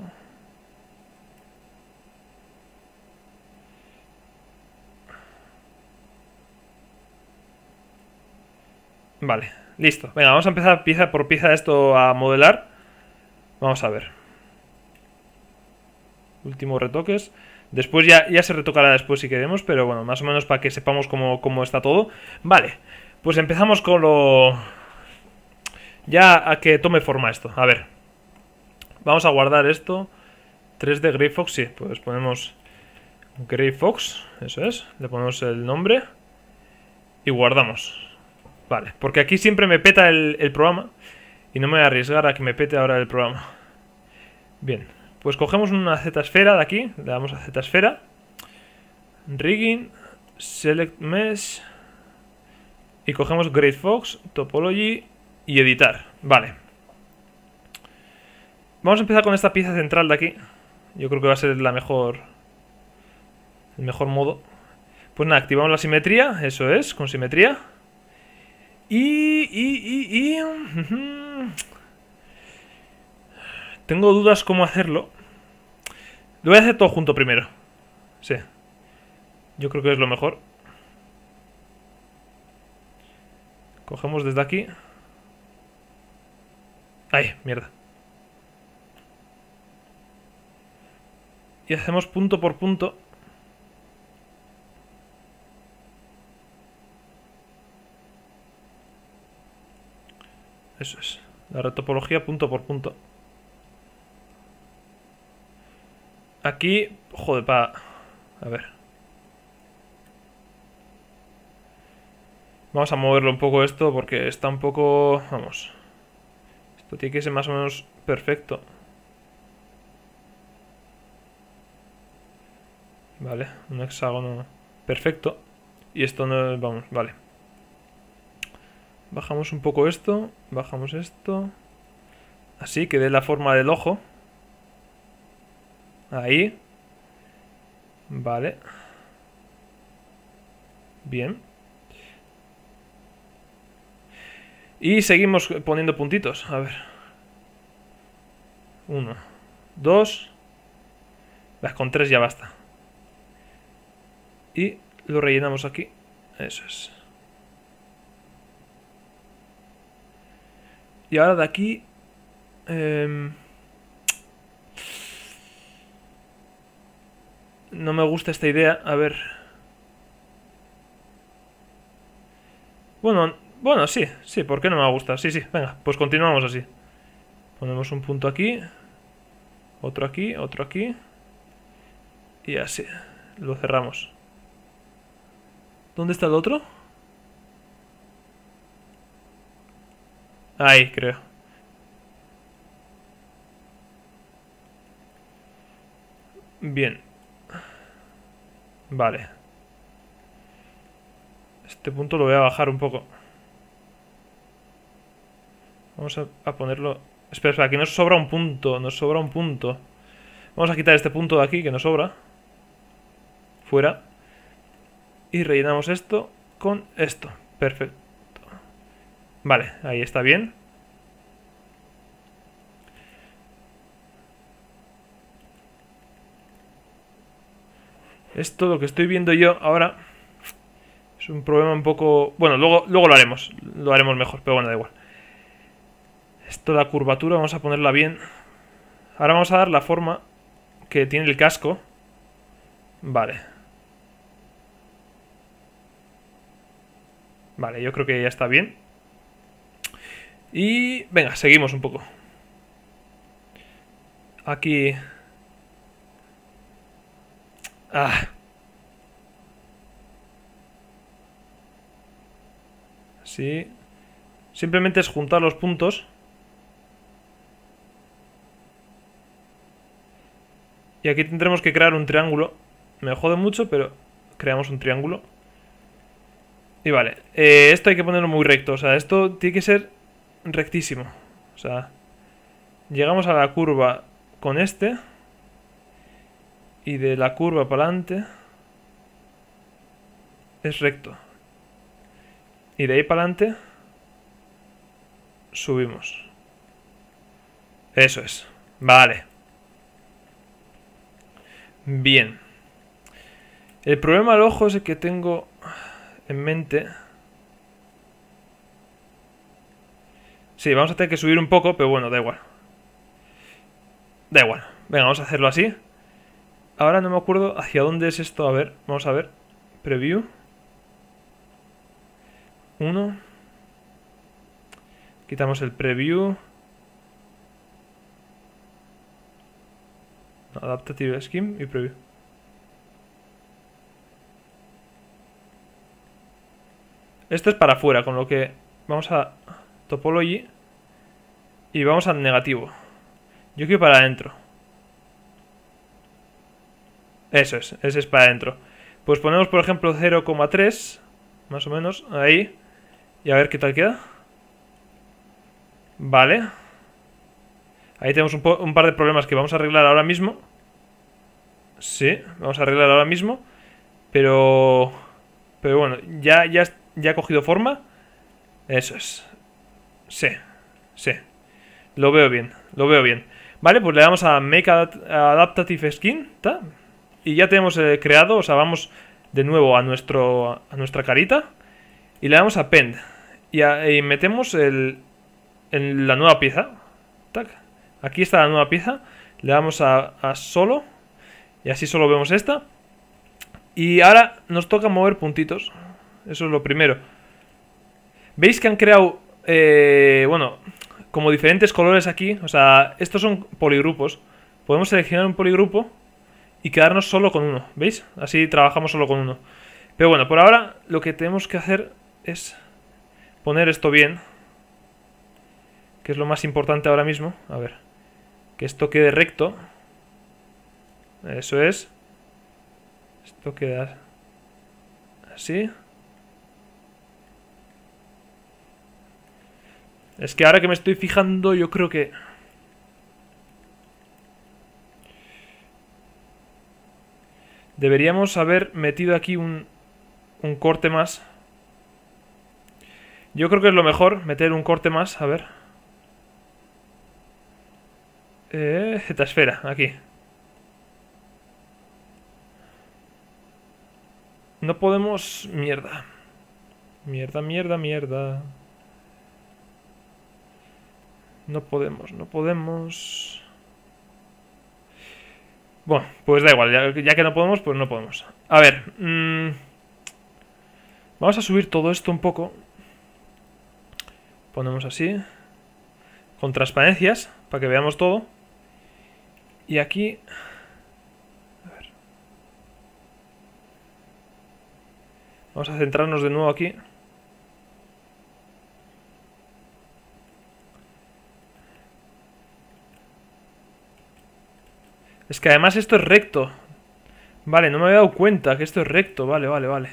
S1: Vale, listo. Venga, vamos a empezar pieza por pieza esto a modelar. Vamos a ver. Últimos retoques. Después ya, ya se retocará después si queremos, pero bueno, más o menos para que sepamos cómo, está todo. Vale, pues empezamos con lo... Ya a que tome forma esto. A ver. Vamos a guardar esto. 3D Grey Fox, sí. Pues ponemos Grey Fox, eso es. Le ponemos el nombre. Y guardamos. Vale, porque aquí siempre me peta el, programa. Y no me voy a arriesgar a que me pete ahora el programa. Bien, pues cogemos una Z esfera de aquí, le damos a Z esfera, rigging, select mesh y cogemos Great Fox, topology y editar. Vale. Vamos a empezar con esta pieza central de aquí. Yo creo que va a ser la mejor el mejor modo. Pues nada, activamos la simetría, eso es, con simetría. Y, y, y, y... Tengo dudas cómo hacerlo. Lo voy a hacer todo junto primero. Sí. Yo creo que es lo mejor. Cogemos desde aquí. ¡Ay, mierda! Y hacemos punto por punto. Eso es. La retopología punto por punto. Aquí, joder, pa... A ver. Vamos a moverlo un poco esto porque está un poco... Vamos. Esto tiene que ser más o menos perfecto. Vale, un hexágono perfecto. Y esto no... Vamos, vale. Bajamos un poco esto. Bajamos esto. Así, que dé la forma del ojo. Ahí. Vale. Bien. Y seguimos poniendo puntitos. A ver. Uno. Dos. Las con tres ya basta. Y lo rellenamos aquí. Eso es. Y ahora de aquí... Em, no me gusta esta idea. A ver... Bueno, bueno, sí, sí, ¿por qué no me gusta? Sí, sí, venga, pues continuamos así. Ponemos un punto aquí. Otro aquí, otro aquí. Y así. Lo cerramos. ¿Dónde está el otro? Ahí, creo. Bien. Vale. Este punto lo voy a bajar un poco. Vamos a, ponerlo... Espera, espera, aquí nos sobra un punto, nos sobra un punto. Vamos a quitar este punto de aquí que nos sobra. Fuera. Y rellenamos esto con esto. Perfecto. Vale, ahí está bien. Esto lo que estoy viendo yo ahora es un problema un poco... Bueno, luego, luego lo haremos. Lo haremos mejor, pero bueno, da igual. Esto, la curvatura, vamos a ponerla bien. Ahora vamos a dar la forma que tiene el casco. Vale. Vale, yo creo que ya está bien. Y venga, seguimos un poco. Aquí... Ah. Sí. Simplemente es juntar los puntos. Y aquí tendremos que crear un triángulo. Me jode mucho, pero creamos un triángulo. Y vale, eh, esto hay que ponerlo muy recto. O sea, esto tiene que ser rectísimo. O sea, llegamos a la curva con este. Y de la curva para adelante es recto. Y de ahí para adelante subimos. Eso es. Vale. Bien. El problema al ojo es el que tengo en mente. Sí, vamos a tener que subir un poco, pero bueno, da igual. Da igual. Venga, vamos a hacerlo así. Ahora no me acuerdo hacia dónde es esto. A ver, vamos a ver. Preview. Uno. Quitamos el preview. Adaptative Scheme y Preview. Esto es para afuera, con lo que vamos a Topology y vamos al negativo. Yo quiero para adentro. Eso es, ese es para adentro. Pues ponemos, por ejemplo, 0,3, más o menos, ahí. Y a ver qué tal queda. Vale. Ahí tenemos un, par de problemas que vamos a arreglar ahora mismo. Sí, vamos a arreglar ahora mismo. Pero... Pero bueno, ya, ya, ya ha cogido forma. Eso es. Sí, sí. Lo veo bien, lo veo bien. Vale, pues le damos a Make Adaptative Skin. Y ya tenemos eh, creado, o sea, vamos de nuevo a, nuestro, a nuestra carita. Y le damos a Pend. Y, metemos el, en la nueva pieza. Tac. Aquí está la nueva pieza. Le damos a, solo. Y así solo vemos esta. Y ahora nos toca mover puntitos. Eso es lo primero. ¿Veis que han creado, eh, bueno, como diferentes colores aquí? O sea, estos son poligrupos. Podemos seleccionar un poligrupo y quedarnos solo con uno. ¿Veis? Así trabajamos solo con uno. Pero bueno, por ahora lo que tenemos que hacer es poner esto bien. Que es lo más importante ahora mismo. A ver que esto quede recto. Eso es. Esto queda así. Es que ahora que me estoy fijando, yo creo que... Deberíamos haber metido aquí un, un corte más. Yo creo que es lo mejor, meter un corte más, a ver. Eh, esfera, aquí. No podemos... Mierda. Mierda, mierda, mierda. No podemos, no podemos... Bueno, pues da igual, ya, que no podemos, pues no podemos. A ver, mmm, vamos a subir todo esto un poco. Ponemos así. Con transparencias, para que veamos todo. Y aquí... A ver. Vamos a centrarnos de nuevo aquí. Es que además esto es recto. Vale, no me había dado cuenta que esto es recto. Vale, vale, vale.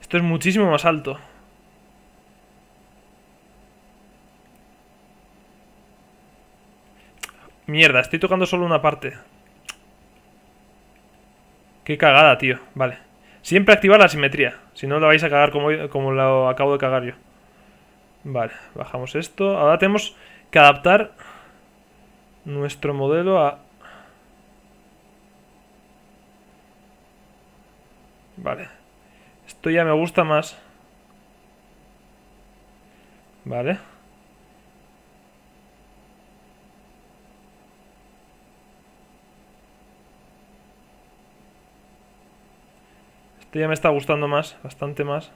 S1: Esto es muchísimo más alto. Mierda, estoy tocando solo una parte. Qué cagada, tío. Vale. Siempre activar la simetría. Si no, la vais a cagar como, como lo acabo de cagar yo. Vale, bajamos esto. Ahora tenemos que adaptar nuestro modelo a Vale. Esto ya me gusta más. Vale. Esto ya me está gustando más, bastante más.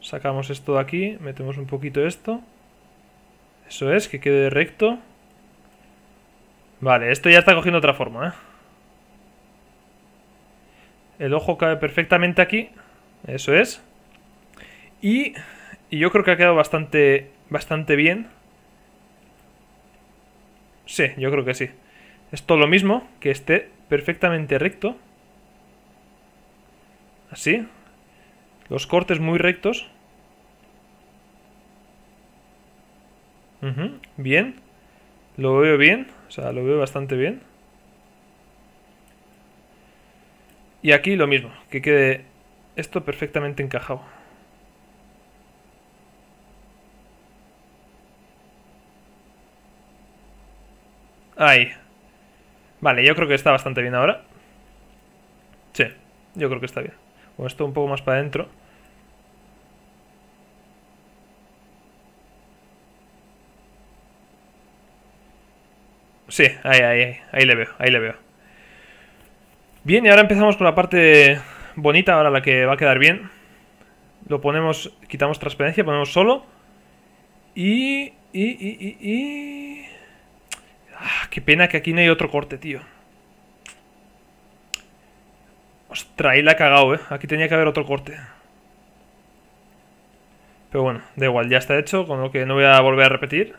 S1: Sacamos esto de aquí, metemos un poquito esto. Eso es, que quede recto. Vale, esto ya está cogiendo otra forma, ¿eh? El ojo cabe perfectamente aquí. Eso es. Y, y yo creo que ha quedado bastante, bastante bien. Sí, yo creo que sí. Es todo lo mismo, que esté perfectamente recto. Así. Los cortes muy rectos. Bien. Lo veo bien. O sea, lo veo bastante bien. Y aquí lo mismo, que quede esto perfectamente encajado. Ahí. Vale, yo creo que está bastante bien ahora. Sí, yo creo que está bien. Con esto un poco más para adentro. Sí, ahí, ahí, ahí, le veo, ahí le veo. Bien, y ahora empezamos con la parte bonita, ahora la que va a quedar bien. Lo ponemos, quitamos transparencia, ponemos solo. Y... Y... Y... Y... y... Ah, qué pena que aquí no hay otro corte, tío. Ostras, ahí la ha cagado, eh. Aquí tenía que haber otro corte. Pero bueno, da igual, ya está hecho, con lo que no voy a volver a repetir.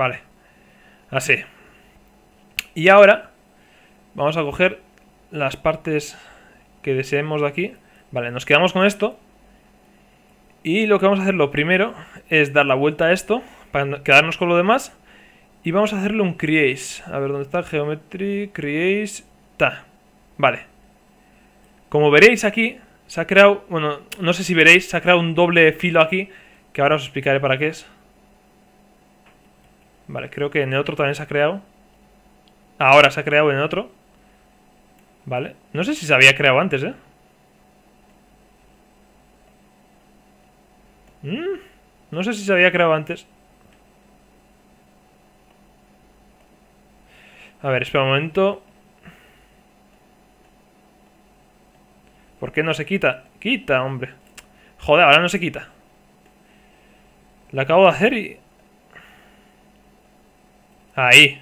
S1: Vale. Así. Y ahora vamos a coger las partes que deseemos de aquí. Vale, nos quedamos con esto. Y lo que vamos a hacer lo primero es dar la vuelta a esto para quedarnos con lo demás. Y vamos a hacerle un create. A ver, ¿dónde está? Geometry, create... Ta. Vale. Como veréis aquí, se ha creado... Bueno, no sé si veréis, se ha creado un doble filo aquí. Que ahora os explicaré para qué es. Vale, creo que en otro también se ha creado. Ahora se ha creado en otro. Vale. No sé si se había creado antes, ¿eh? Mm, no sé si se había creado antes. A ver, espera un momento. ¿Por qué no se quita? Quita, hombre. Joder, ahora no se quita. La acabo de hacer y... Ahí.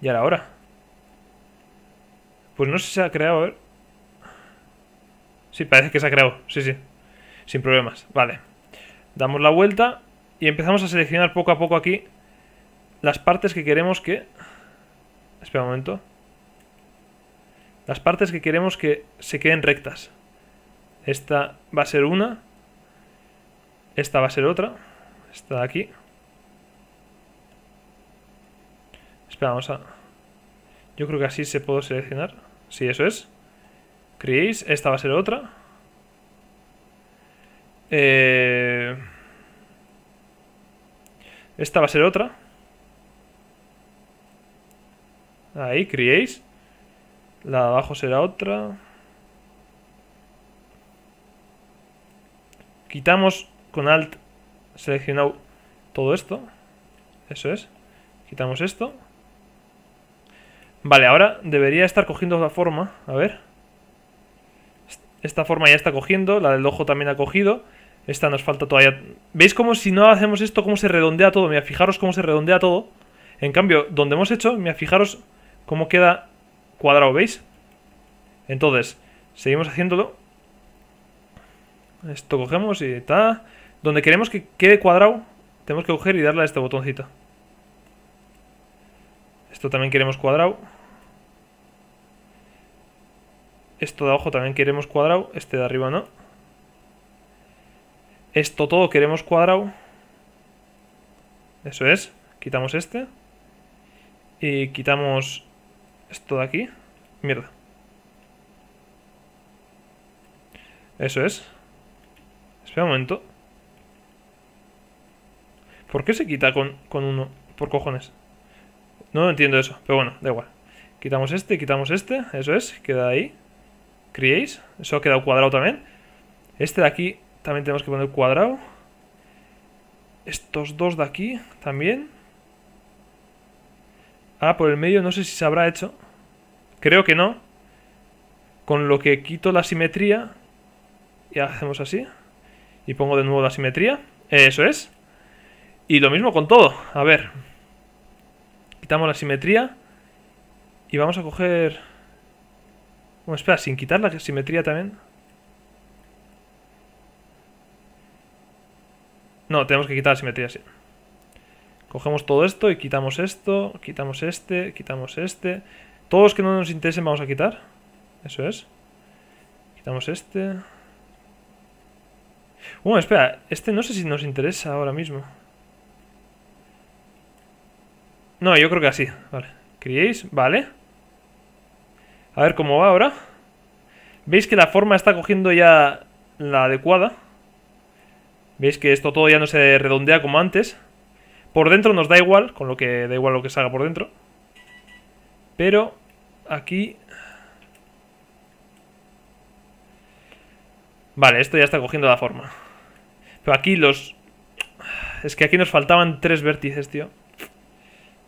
S1: Y ahora hora. Pues no sé si se ha creado, a ver. Sí, parece que se ha creado. Sí, sí. Sin problemas. Vale. Damos la vuelta y empezamos a seleccionar poco a poco aquí las partes que queremos que... Espera un momento. Las partes que queremos que se queden rectas. Esta va a ser una. Esta va a ser otra. Esta de aquí. Vamos a... Yo creo que así se puede seleccionar. Sí, eso es. Creéis. Esta va a ser otra. Eh... Esta va a ser otra. Ahí, creéis. La de abajo será otra. Quitamos con Alt seleccionado todo esto. Eso es. Quitamos esto. Vale, ahora debería estar cogiendo la forma. A ver. Esta forma ya está cogiendo. La del ojo también ha cogido. Esta nos falta todavía. ¿Veis cómo si no hacemos esto, cómo se redondea todo? Mira, fijaros cómo se redondea todo. En cambio, donde hemos hecho, mira, fijaros cómo queda cuadrado, ¿veis? Entonces, seguimos haciéndolo. Esto cogemos y está. Donde queremos que quede cuadrado, tenemos que coger y darle a este botoncito. Esto también queremos cuadrado. Esto de abajo también queremos cuadrado. Este de arriba no. Esto todo queremos cuadrado. Eso es. Quitamos este. Y quitamos esto de aquí. Mierda. Eso es. Espera un momento. ¿Por qué se quita con, con uno? Por cojones. No entiendo eso, pero bueno, da igual. Quitamos este, quitamos este, eso es, queda ahí. Creéis, eso ha quedado cuadrado también. Este de aquí también tenemos que poner cuadrado. Estos dos de aquí también. Ah, por el medio no sé si se habrá hecho. Creo que no. Con lo que quito la simetría. Y hacemos así. Y pongo de nuevo la simetría. Eso es. Y lo mismo con todo. A ver. Quitamos la simetría. Y vamos a coger... Bueno, espera, sin quitar la simetría también. No, tenemos que quitar la simetría, sí. Cogemos todo esto y quitamos esto, quitamos este, quitamos este. Todos los que no nos interesen vamos a quitar. Eso es. Quitamos este. Bueno, espera, este no sé si nos interesa ahora mismo. No, yo creo que así. Vale. Creéis, vale. A ver cómo va ahora. ¿Veis que la forma está cogiendo ya la adecuada? ¿Veis que esto todo ya no se redondea como antes? Por dentro nos da igual, con lo que da igual lo que salga por dentro. Pero aquí... Vale, esto ya está cogiendo la forma. Pero aquí los... Es que aquí nos faltaban tres vértices, tío.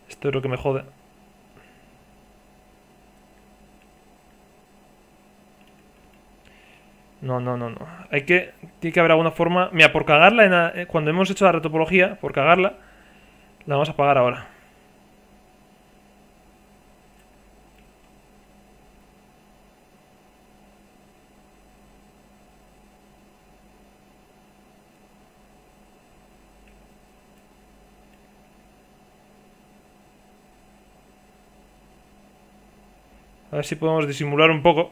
S1: Esto es lo que me jode. No, no, no, no. Hay que... Tiene que haber alguna forma... Mira, por cagarla eh, cuando hemos hecho la retopología, por cagarla, la vamos a pagar ahora. A ver si podemos disimular un poco.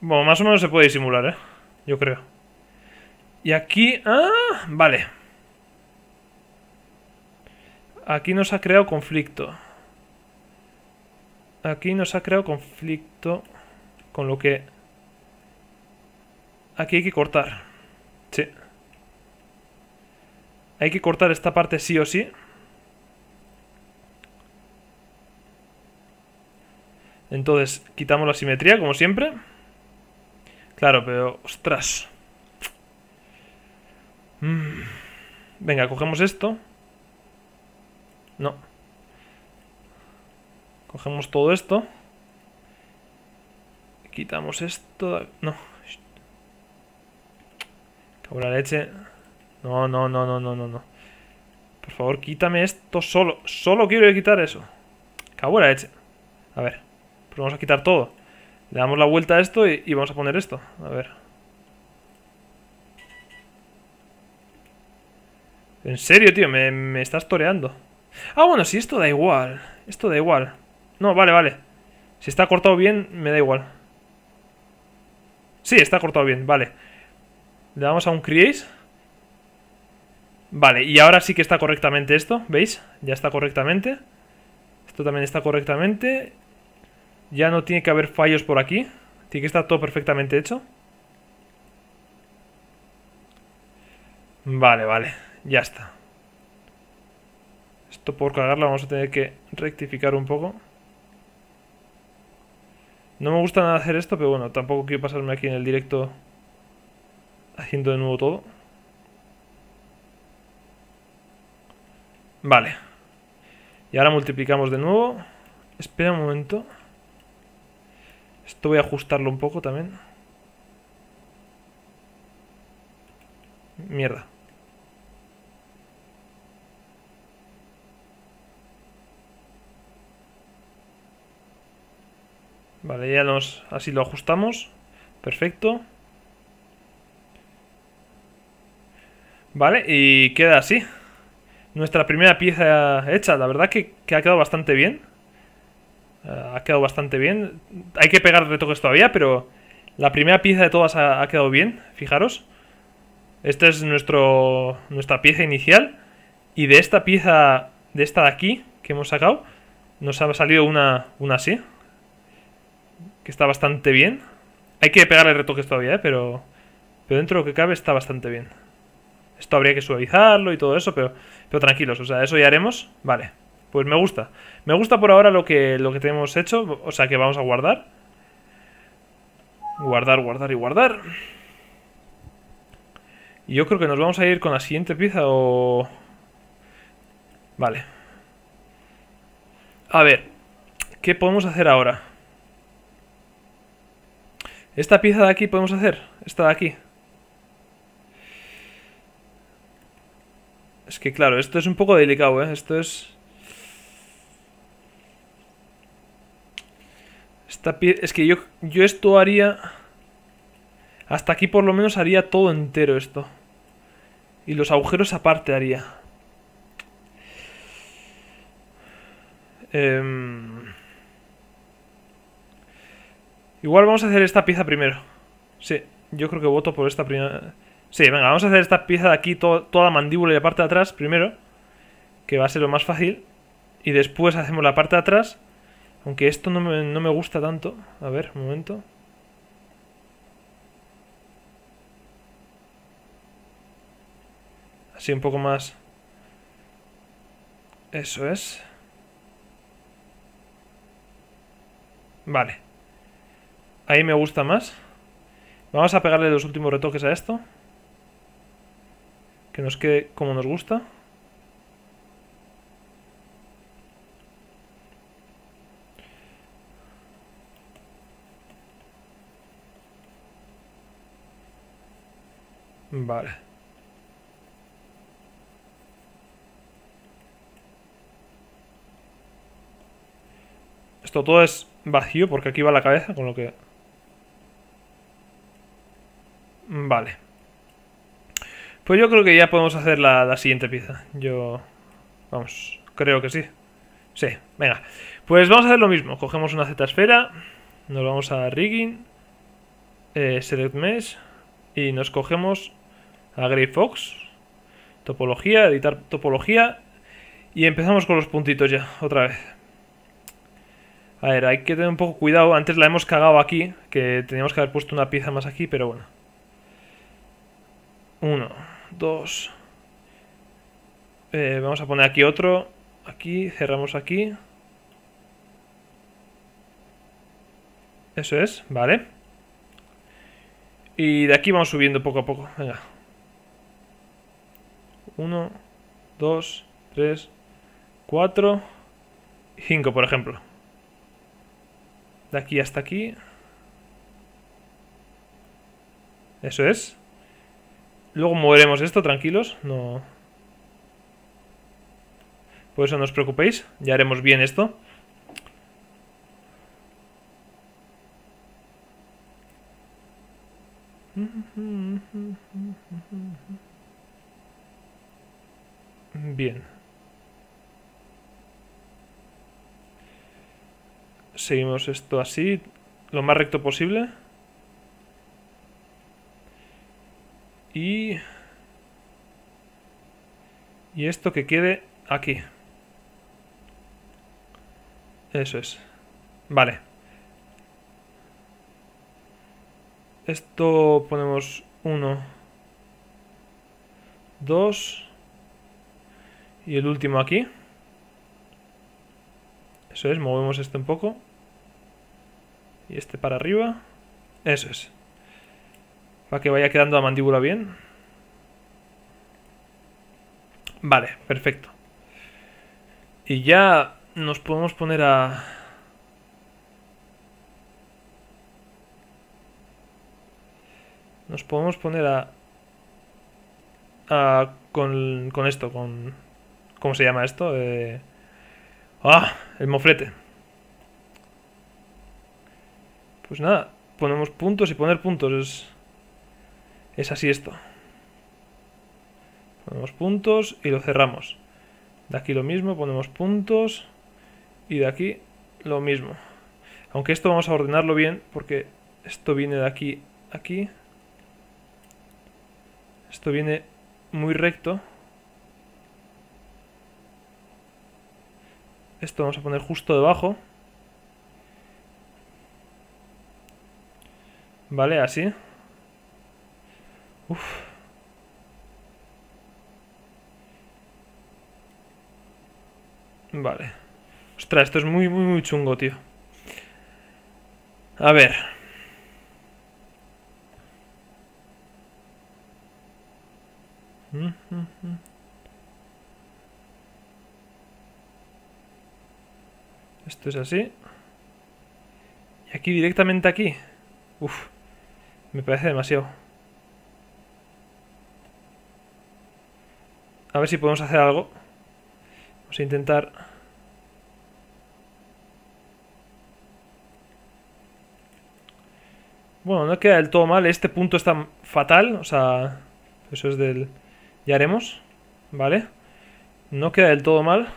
S1: Bueno, más o menos se puede disimular, ¿eh? Yo creo. Y aquí... ¡Ah! Vale. Aquí nos ha creado conflicto. Aquí nos ha creado conflicto. Con lo que... Aquí hay que cortar. Sí. Hay que cortar esta parte sí o sí. Entonces, quitamos la simetría, como siempre. Claro, pero... ¡Ostras! Mm. Venga, cogemos esto. No. Cogemos todo esto. Quitamos esto. No. Cago la leche. No, no, no, no, no, no, no. Por favor, quítame esto solo. Solo quiero quitar eso. Cago la leche. A ver. Pues vamos a quitar todo. Le damos la vuelta a esto y, vamos a poner esto. A ver. En serio, tío, me, me estás toreando. Ah, bueno, si esto da igual. Esto da igual. No, vale, vale. Si está cortado bien, me da igual. Sí, está cortado bien, vale. Le damos a un create. Vale, y ahora sí que está correctamente esto, ¿veis? Ya está correctamente. Esto también está correctamente. Ya no tiene que haber fallos por aquí. Tiene que estar todo perfectamente hecho. Vale, vale, ya está. Esto por cagarla vamos a tener que rectificar un poco. No me gusta nada hacer esto, pero bueno, tampoco quiero pasarme aquí en el directo haciendo de nuevo todo. Vale. Y ahora multiplicamos de nuevo. Espera un momento. Esto voy a ajustarlo un poco también. Mierda. Vale, ya nos... Así lo ajustamos. Perfecto. Vale, y queda así. Nuestra primera pieza hecha. La verdad que, ha quedado bastante bien. Eh, ha quedado bastante bien. Hay que pegar retoques todavía, pero... La primera pieza de todas ha, quedado bien, fijaros. Esta es nuestro, nuestra pieza inicial. Y de esta pieza, de esta de aquí, que hemos sacado, nos ha salido una, una así que está bastante bien. Hay que pegarle retoques todavía, ¿eh? pero, pero dentro de lo que cabe está bastante bien. Esto habría que suavizarlo y todo eso, pero, pero tranquilos, o sea, eso ya haremos. Vale, pues me gusta. Me gusta por ahora lo que, lo que tenemos hecho, o sea que vamos a guardar. Guardar, guardar y guardar. Y yo creo que nos vamos a ir con la siguiente pieza o... Vale. A ver, ¿qué podemos hacer ahora? Esta pieza de aquí podemos hacer. Esta de aquí. Es que claro, esto es un poco delicado, ¿eh? Esto es... Esta Es que yo, yo esto haría... Hasta aquí por lo menos haría todo entero esto. Y los agujeros aparte haría. Eh... Igual vamos a hacer esta pieza primero. Sí, yo creo que voto por esta primera... Sí, venga, vamos a hacer esta pieza de aquí, toda la mandíbula y la parte de atrás primero. Que va a ser lo más fácil. Y después hacemos la parte de atrás. Aunque esto no me, no me gusta tanto. A ver, un momento. Así un poco más... Eso es. Vale. Ahí me gusta más. Vamos a pegarle los últimos retoques a esto. Que nos quede como nos gusta. Vale. Esto todo es vacío porque aquí va la cabeza, con lo que Vale. Pues yo creo que ya podemos hacer la, siguiente pieza. Yo... Vamos, creo que sí. Sí, venga. Pues vamos a hacer lo mismo. Cogemos una Z esfera, nos vamos a Rigging, eh, Select Mesh, y nos cogemos a Grey Fox, topología, editar topología, y empezamos con los puntitos ya, otra vez. A ver, hay que tener un poco cuidado. Antes la hemos cagado aquí, que teníamos que haber puesto una pieza más aquí, pero bueno. Uno, dos. Eh, vamos a poner aquí otro. Aquí, cerramos aquí. Eso es, vale. Y de aquí vamos subiendo poco a poco. Venga. Uno, dos, tres, cuatro, cinco, por ejemplo. De aquí hasta aquí. Eso es. Luego moveremos esto, tranquilos. No... Por eso no os preocupéis. Ya haremos bien esto. Bien. Seguimos esto así, lo más recto posible. Y... Y esto que quede aquí. Eso es. Vale. Esto ponemos uno, dos y el último aquí. Eso es, movemos este un poco. Y este para arriba. Eso es. Para que vaya quedando la mandíbula bien. Vale, perfecto. Y ya nos podemos poner a... Nos podemos poner a... a con, con esto, con... ¿Cómo se llama esto? Eh... ¡Ah! El moflete. Pues nada, ponemos puntos y poner puntos es... Es así esto. Ponemos puntos y lo cerramos. De aquí lo mismo, ponemos puntos. Y de aquí lo mismo. Aunque esto vamos a ordenarlo bien porque esto viene de aquí a aquí. Esto viene muy recto. Esto vamos a poner justo debajo. Vale, así. Uf. Vale. Ostras, esto es muy, muy, muy chungo, tío. A ver. Esto es así. Y aquí directamente aquí. Uf. Me parece demasiado. A ver si podemos hacer algo. Vamos a intentar... Bueno, no queda del todo mal. Este punto está fatal. O sea, eso es del... Ya haremos. ¿Vale? No queda del todo mal.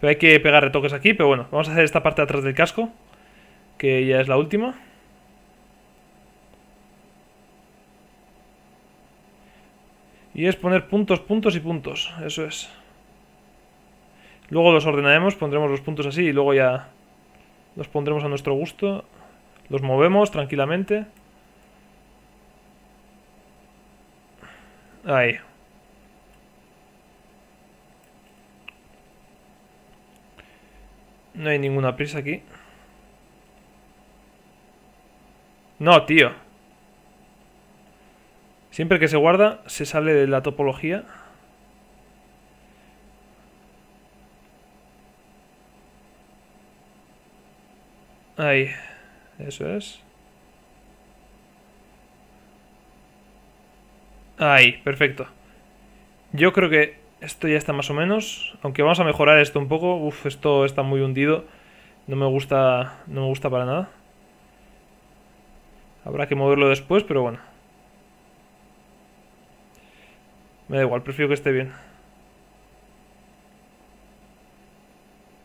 S1: Pero hay que pegar retoques aquí. Pero bueno, vamos a hacer esta parte de atrás del casco. Que ya es la última. Y es poner puntos, puntos y puntos. Eso es. Luego los ordenaremos, pondremos los puntos así y luego ya los pondremos a nuestro gusto. Los movemos tranquilamente. Ahí. No hay ninguna prisa aquí. No, tío. Siempre que se guarda, se sale de la topología. Ahí. Eso es. Ahí, perfecto. Yo creo que esto ya está más o menos. Aunque vamos a mejorar esto un poco. Uf, esto está muy hundido. No me gusta. No me gusta para nada. Habrá que moverlo después, pero bueno. Me da igual, prefiero que esté bien.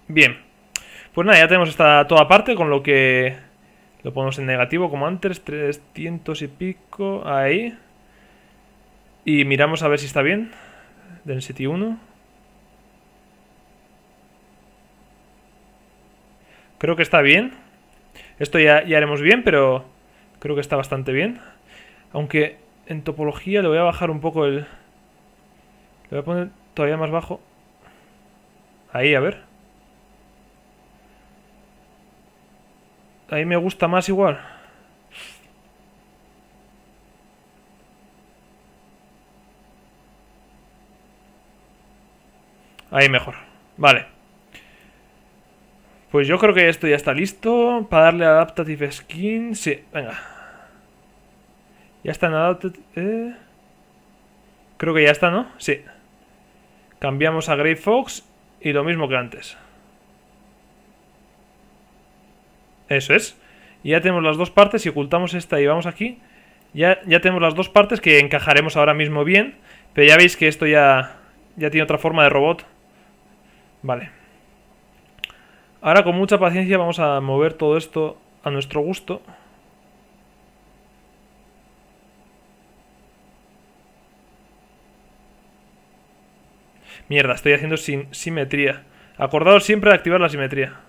S1: Bien. Pues nada, ya tenemos esta toda parte, con lo que lo ponemos en negativo como antes, 300 y pico, ahí. Y miramos a ver si está bien. Density 1. Creo que está bien. Esto ya, ya haremos bien, pero creo que está bastante bien. Aunque en topología le voy a bajar un poco el... Le voy a poner todavía más bajo. Ahí, a ver. Ahí me gusta más igual. Ahí mejor. Vale. Pues yo creo que esto ya está listo. Para darle Adaptative Skin. Sí, venga. Ya está en Adaptative... Eh. Creo que ya está, ¿no? Sí. Cambiamos a Grey Fox y lo mismo que antes. Eso es. Ya tenemos las dos partes. Si ocultamos esta y vamos aquí, ya, ya tenemos las dos partes que encajaremos ahora mismo bien. Pero ya veis que esto ya, ya tiene otra forma de robot. Vale. Ahora con mucha paciencia vamos a mover todo esto a nuestro gusto. Mierda, estoy haciendo sin simetría. Acordaos siempre de activar la simetría.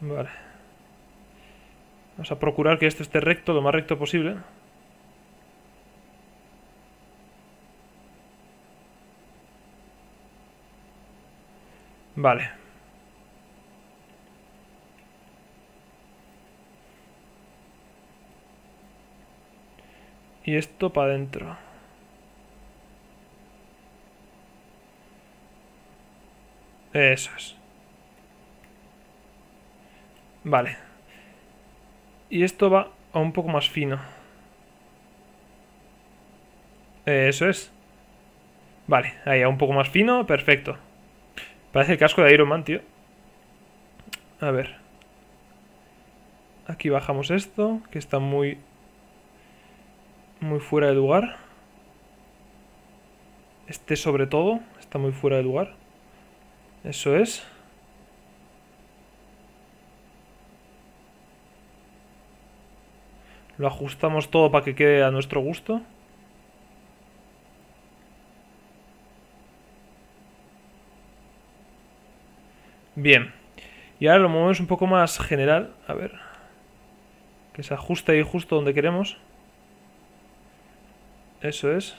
S1: Vale. Vamos a procurar que esto esté recto, lo más recto posible. Vale. Y esto para adentro. Eso es. Vale. Y esto va a un poco más fino. Eso es. Vale, ahí a un poco más fino, perfecto. Parece el casco de Iron Man, tío. A ver. Aquí bajamos esto, que está muy... Muy fuera de lugar. Este sobre todo, está muy fuera de lugar. Eso es. Lo ajustamos todo para que quede a nuestro gusto. Bien. Y ahora lo movemos un poco más general. A ver. Que se ajuste ahí justo donde queremos. Eso es.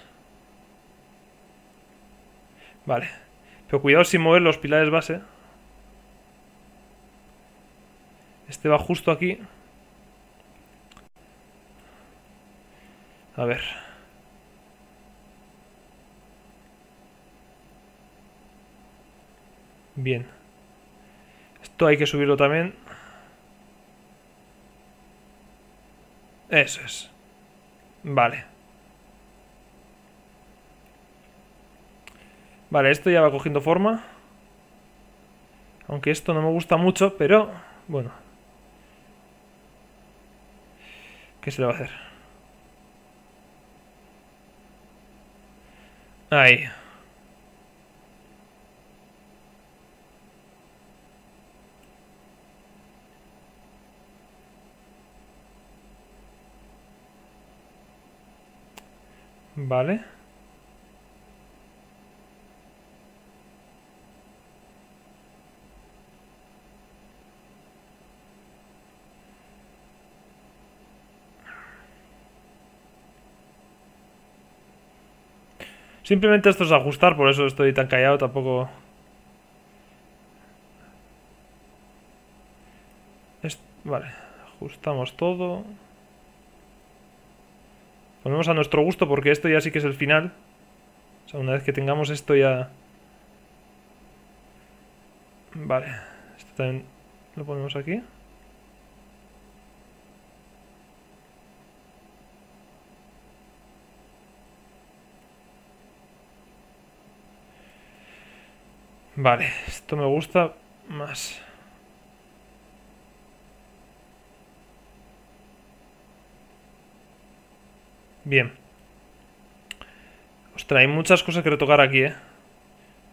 S1: Vale. Pero cuidado sin mover los pilares base. Este va justo aquí. A ver. Bien. Esto hay que subirlo también. Eso es. Vale. Vale, esto ya va cogiendo forma. Aunque esto no me gusta mucho, pero... Bueno. ¿Qué se le va a hacer? Ahí. Vale. Simplemente esto es ajustar, por eso estoy tan callado, tampoco... Vale, ajustamos todo. Ponemos a nuestro gusto porque esto ya sí que es el final. O sea, una vez que tengamos esto ya... Vale, esto también lo ponemos aquí. Vale, esto me gusta más. Bien. Ostras, hay muchas cosas que retocar aquí, ¿eh?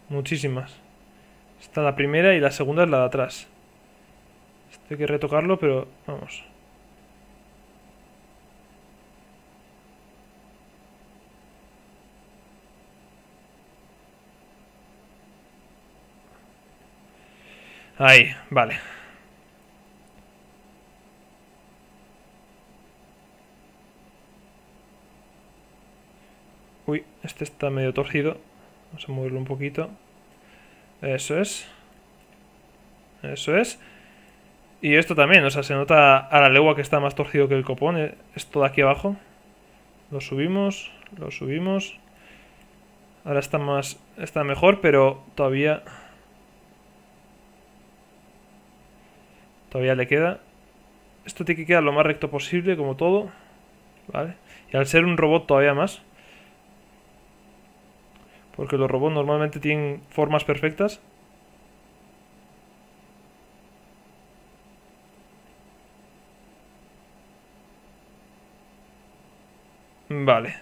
S1: Muchísimas. Esta la primera y la segunda es la de atrás. Esto hay que retocarlo, pero vamos. Ahí, vale. Uy, este está medio torcido. Vamos a moverlo un poquito. Eso es. Eso es. Y esto también, o sea, se nota a la legua que está más torcido que el copón. Eh, esto de aquí abajo. Lo subimos, lo subimos. Ahora está más... Está mejor, pero todavía... Todavía le queda. Esto tiene que quedar lo más recto posible, como todo. ¿Vale? Y al ser un robot todavía más. Porque los robots normalmente tienen formas perfectas. Vale.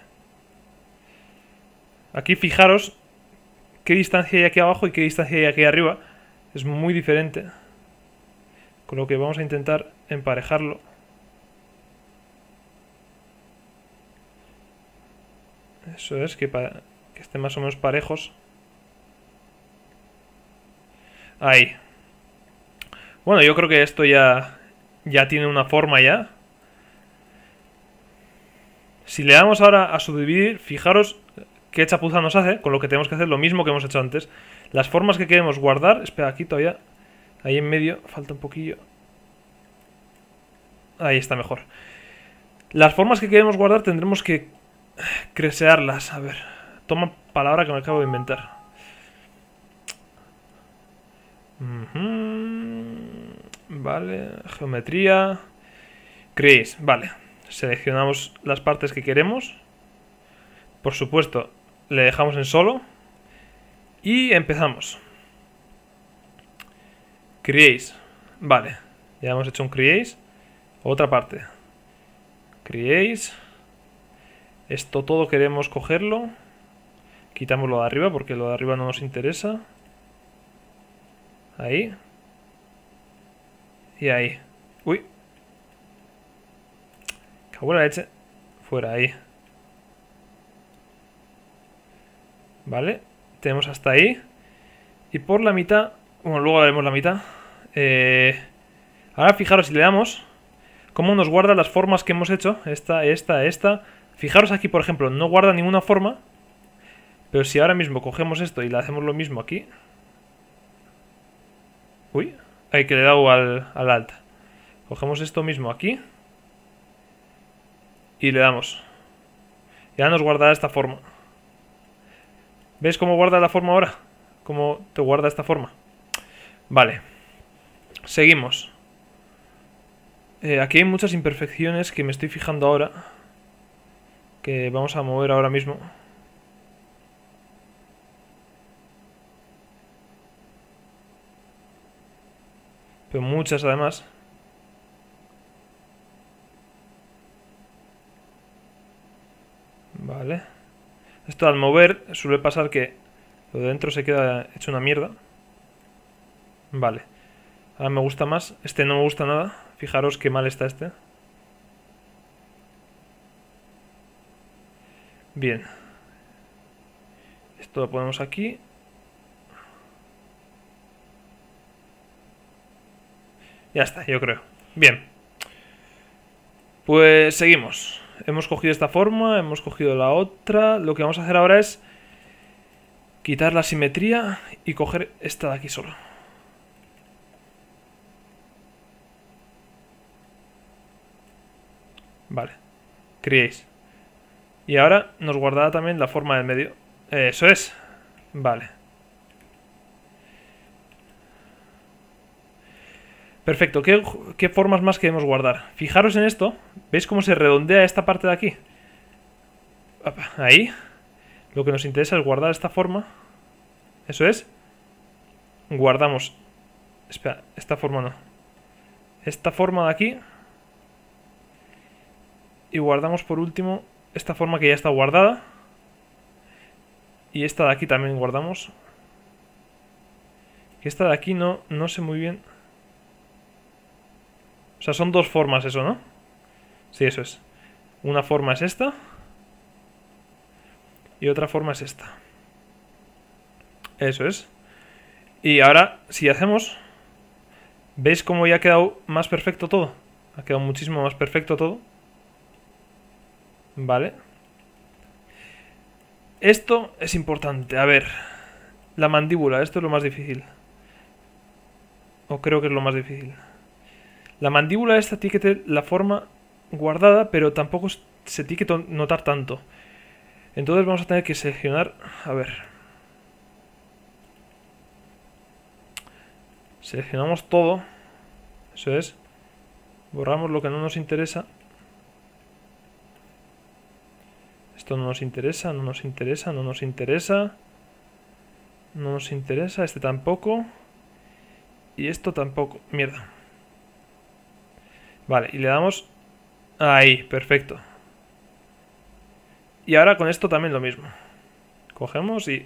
S1: Aquí fijaros qué distancia hay aquí abajo y qué distancia hay aquí arriba. Es muy diferente. Con lo que vamos a intentar emparejarlo. Eso es, que, que estén más o menos parejos. Ahí. Bueno, yo creo que esto ya, ya tiene una forma ya. Si le damos ahora a subdividir, fijaros qué chapuza nos hace, con lo que tenemos que hacer lo mismo que hemos hecho antes. Las formas que queremos guardar, espera, aquí todavía, ahí en medio, falta un poquillo. Ahí está mejor. Las formas que queremos guardar tendremos que cresearlas. A ver, toma palabra que me acabo de inventar. Vale, geometría. Create, vale. Seleccionamos las partes que queremos. Por supuesto, le dejamos en solo. Y empezamos. Create. Vale. Ya hemos hecho un create. Otra parte. Create. Esto todo queremos cogerlo. Quitamos lo de arriba porque lo de arriba no nos interesa. Ahí. Y ahí. Uy. Cago la leche. Fuera, ahí. Vale. Tenemos hasta ahí. Y por la mitad... Bueno, luego haremos la mitad. Eh, ahora fijaros si le damos... Cómo nos guarda las formas que hemos hecho. Esta, esta, esta. Fijaros aquí, por ejemplo, no guarda ninguna forma. Pero si ahora mismo cogemos esto y le hacemos lo mismo aquí... Uy, hay que le he dado al, al alt. Cogemos esto mismo aquí. Y le damos. Ya nos guardará esta forma. ¿Ves cómo guarda la forma ahora? ¿Cómo te guarda esta forma? Vale. Seguimos. Eh, aquí hay muchas imperfecciones que me estoy fijando ahora. Que vamos a mover ahora mismo. Pero muchas además. Vale. Esto al mover suele pasar que lo de dentro se queda hecho una mierda. Vale. Ahora me gusta más. Este no me gusta nada. Fijaros qué mal está este. Bien. Esto lo ponemos aquí. Ya está, yo creo. Bien. Pues seguimos. Hemos cogido esta forma, hemos cogido la otra. Lo que vamos a hacer ahora es quitar la simetría y coger esta de aquí solo. Vale. Creéis. Y ahora nos guardará también la forma del medio. Eso es. Vale. Perfecto, ¿Qué, formas más queremos guardar? Fijaros en esto, ¿veis cómo se redondea esta parte de aquí? Ahí. Lo que nos interesa es guardar esta forma. Eso es. Guardamos. Espera, esta forma no. Esta forma de aquí. Y guardamos por último esta forma que ya está guardada. Y esta de aquí también guardamos. Que esta de aquí no, no sé muy bien. O sea, son dos formas eso, ¿no? Sí, eso es. Una forma es esta. Y otra forma es esta. Eso es. Y ahora, si hacemos... ¿Veis cómo ya ha quedado más perfecto todo? Ha quedado muchísimo más perfecto todo. Vale. Esto es importante. A ver. La mandíbula. Esto es lo más difícil. O creo que es lo más difícil. La mandíbula esta tiene que tener la forma guardada, pero tampoco se tiene que notar tanto. Entonces vamos a tener que seleccionar... A ver. Seleccionamos todo. Eso es. Borramos lo que no nos interesa. Esto no nos interesa, no nos interesa, no nos interesa. No nos interesa, este tampoco. Y esto tampoco. Mierda. Vale, y le damos... Ahí, perfecto. Y ahora con esto también lo mismo. Cogemos y...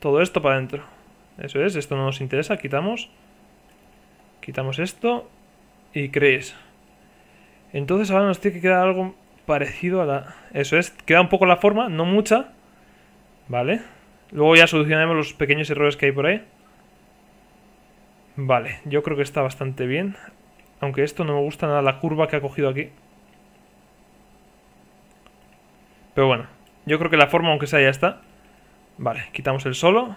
S1: Todo esto para adentro. Eso es, esto no nos interesa, quitamos. Quitamos esto y crees. Entonces ahora nos tiene que quedar algo parecido a la... Eso es, queda un poco la forma, no mucha. Vale. Luego ya solucionaremos los pequeños errores que hay por ahí. Vale, yo creo que está bastante bien. Aunque esto no me gusta nada, la curva que ha cogido aquí. Pero bueno, yo creo que la forma, aunque sea, ya está. Vale, quitamos el solo.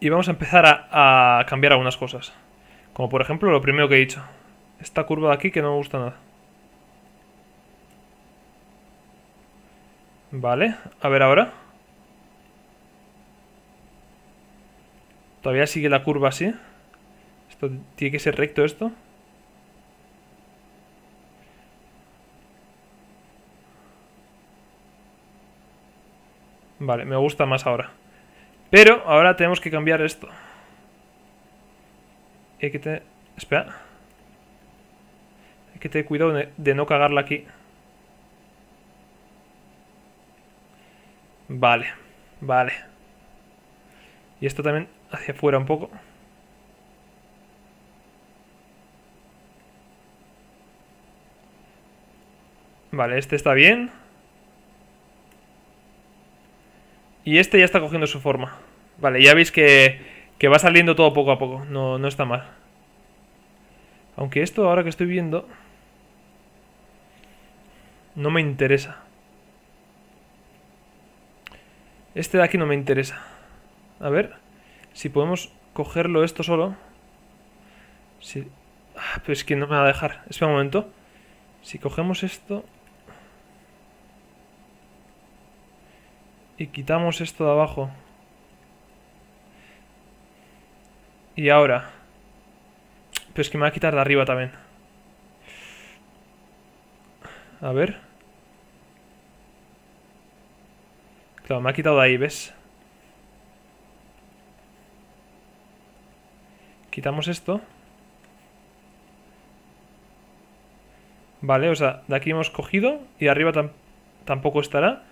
S1: Y vamos a empezar a, a cambiar algunas cosas. Como por ejemplo lo primero que he dicho. Esta curva de aquí que no me gusta nada. Vale, a ver ahora. Todavía sigue la curva así. Esto tiene que ser recto esto. Vale, me gusta más ahora. Pero ahora tenemos que cambiar esto. Hay que tener... Espera. Hay que tener cuidado de no cagarla aquí. Vale, vale. Y esto también hacia afuera un poco. Vale, este está bien. Y este ya está cogiendo su forma. Vale, ya veis que, que va saliendo todo poco a poco. No, no está mal. Aunque esto, ahora que estoy viendo... No me interesa. Este de aquí no me interesa. A ver si podemos cogerlo esto solo. Si... Ah, pero es que no me va a dejar. Espera un momento. Si cogemos esto... Y quitamos esto de abajo. Y ahora... Pero es que me va a quitar de arriba también. A ver... Claro, me ha quitado de ahí, ¿ves? Quitamos esto. Vale, o sea, de aquí hemos cogido y arriba tampoco estará.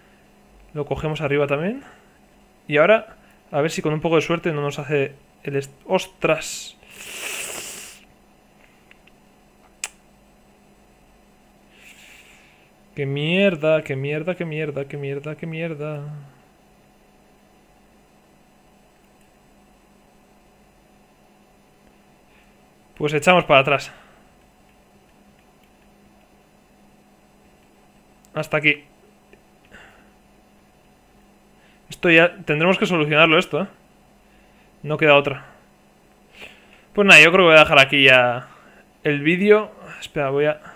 S1: Lo cogemos arriba también. Y ahora, a ver si con un poco de suerte no nos hace el... ¡Ostras! ¡Qué mierda, qué mierda, qué mierda, qué mierda, qué mierda! Pues echamos para atrás. Hasta aquí. Esto ya... Tendremos que solucionarlo esto, ¿eh? No queda otra. Pues nada, yo creo que voy a dejar aquí ya el vídeo. Espera, voy a...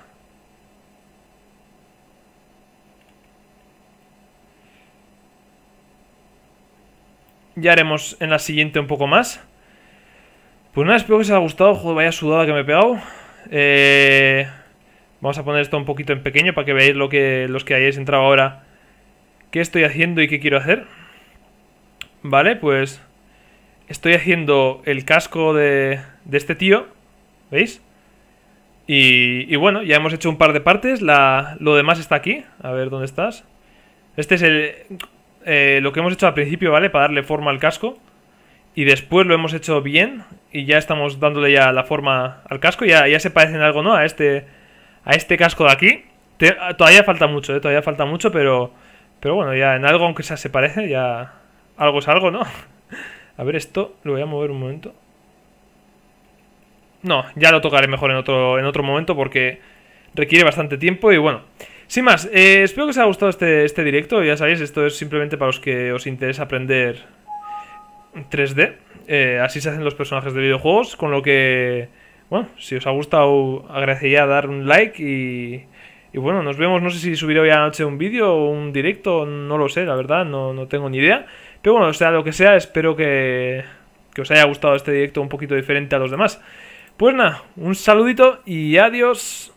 S1: Ya haremos en la siguiente un poco más. Pues nada, espero que os haya gustado. Joder, vaya sudada que me he pegado. Eh, vamos a poner esto un poquito en pequeño para que veáis lo que, los que hayáis entrado ahora. ¿Qué estoy haciendo y qué quiero hacer? Vale, pues... Estoy haciendo el casco de, de este tío. ¿Veis? Y, y, bueno, ya hemos hecho un par de partes. La, lo demás está aquí. A ver, ¿dónde estás? Este es el... Eh, lo que hemos hecho al principio, ¿vale? Para darle forma al casco. Y después lo hemos hecho bien. Y ya estamos dándole ya la forma al casco. Ya, ya se parecen algo, ¿no? A este, a este casco de aquí. todavía falta mucho, ¿eh? Todavía falta mucho, pero... Pero bueno, ya en algo, aunque sea se parece, ya... Algo es algo, ¿no? A ver, esto lo voy a mover un momento. No, ya lo tocaré mejor en otro, en otro momento porque requiere bastante tiempo y bueno... Sin más, eh, espero que os haya gustado este, este directo. Ya sabéis, esto es simplemente para los que os interesa aprender 3D. Eh, así se hacen los personajes de videojuegos. Con lo que, bueno, si os ha gustado, agradecería dar un like y, y bueno, nos vemos. No sé si subiré hoy a la un vídeo o un directo, no lo sé, la verdad, no, no tengo ni idea. Pero bueno, sea lo que sea, espero que, que os haya gustado este directo un poquito diferente a los demás. Pues nada, un saludito y adiós.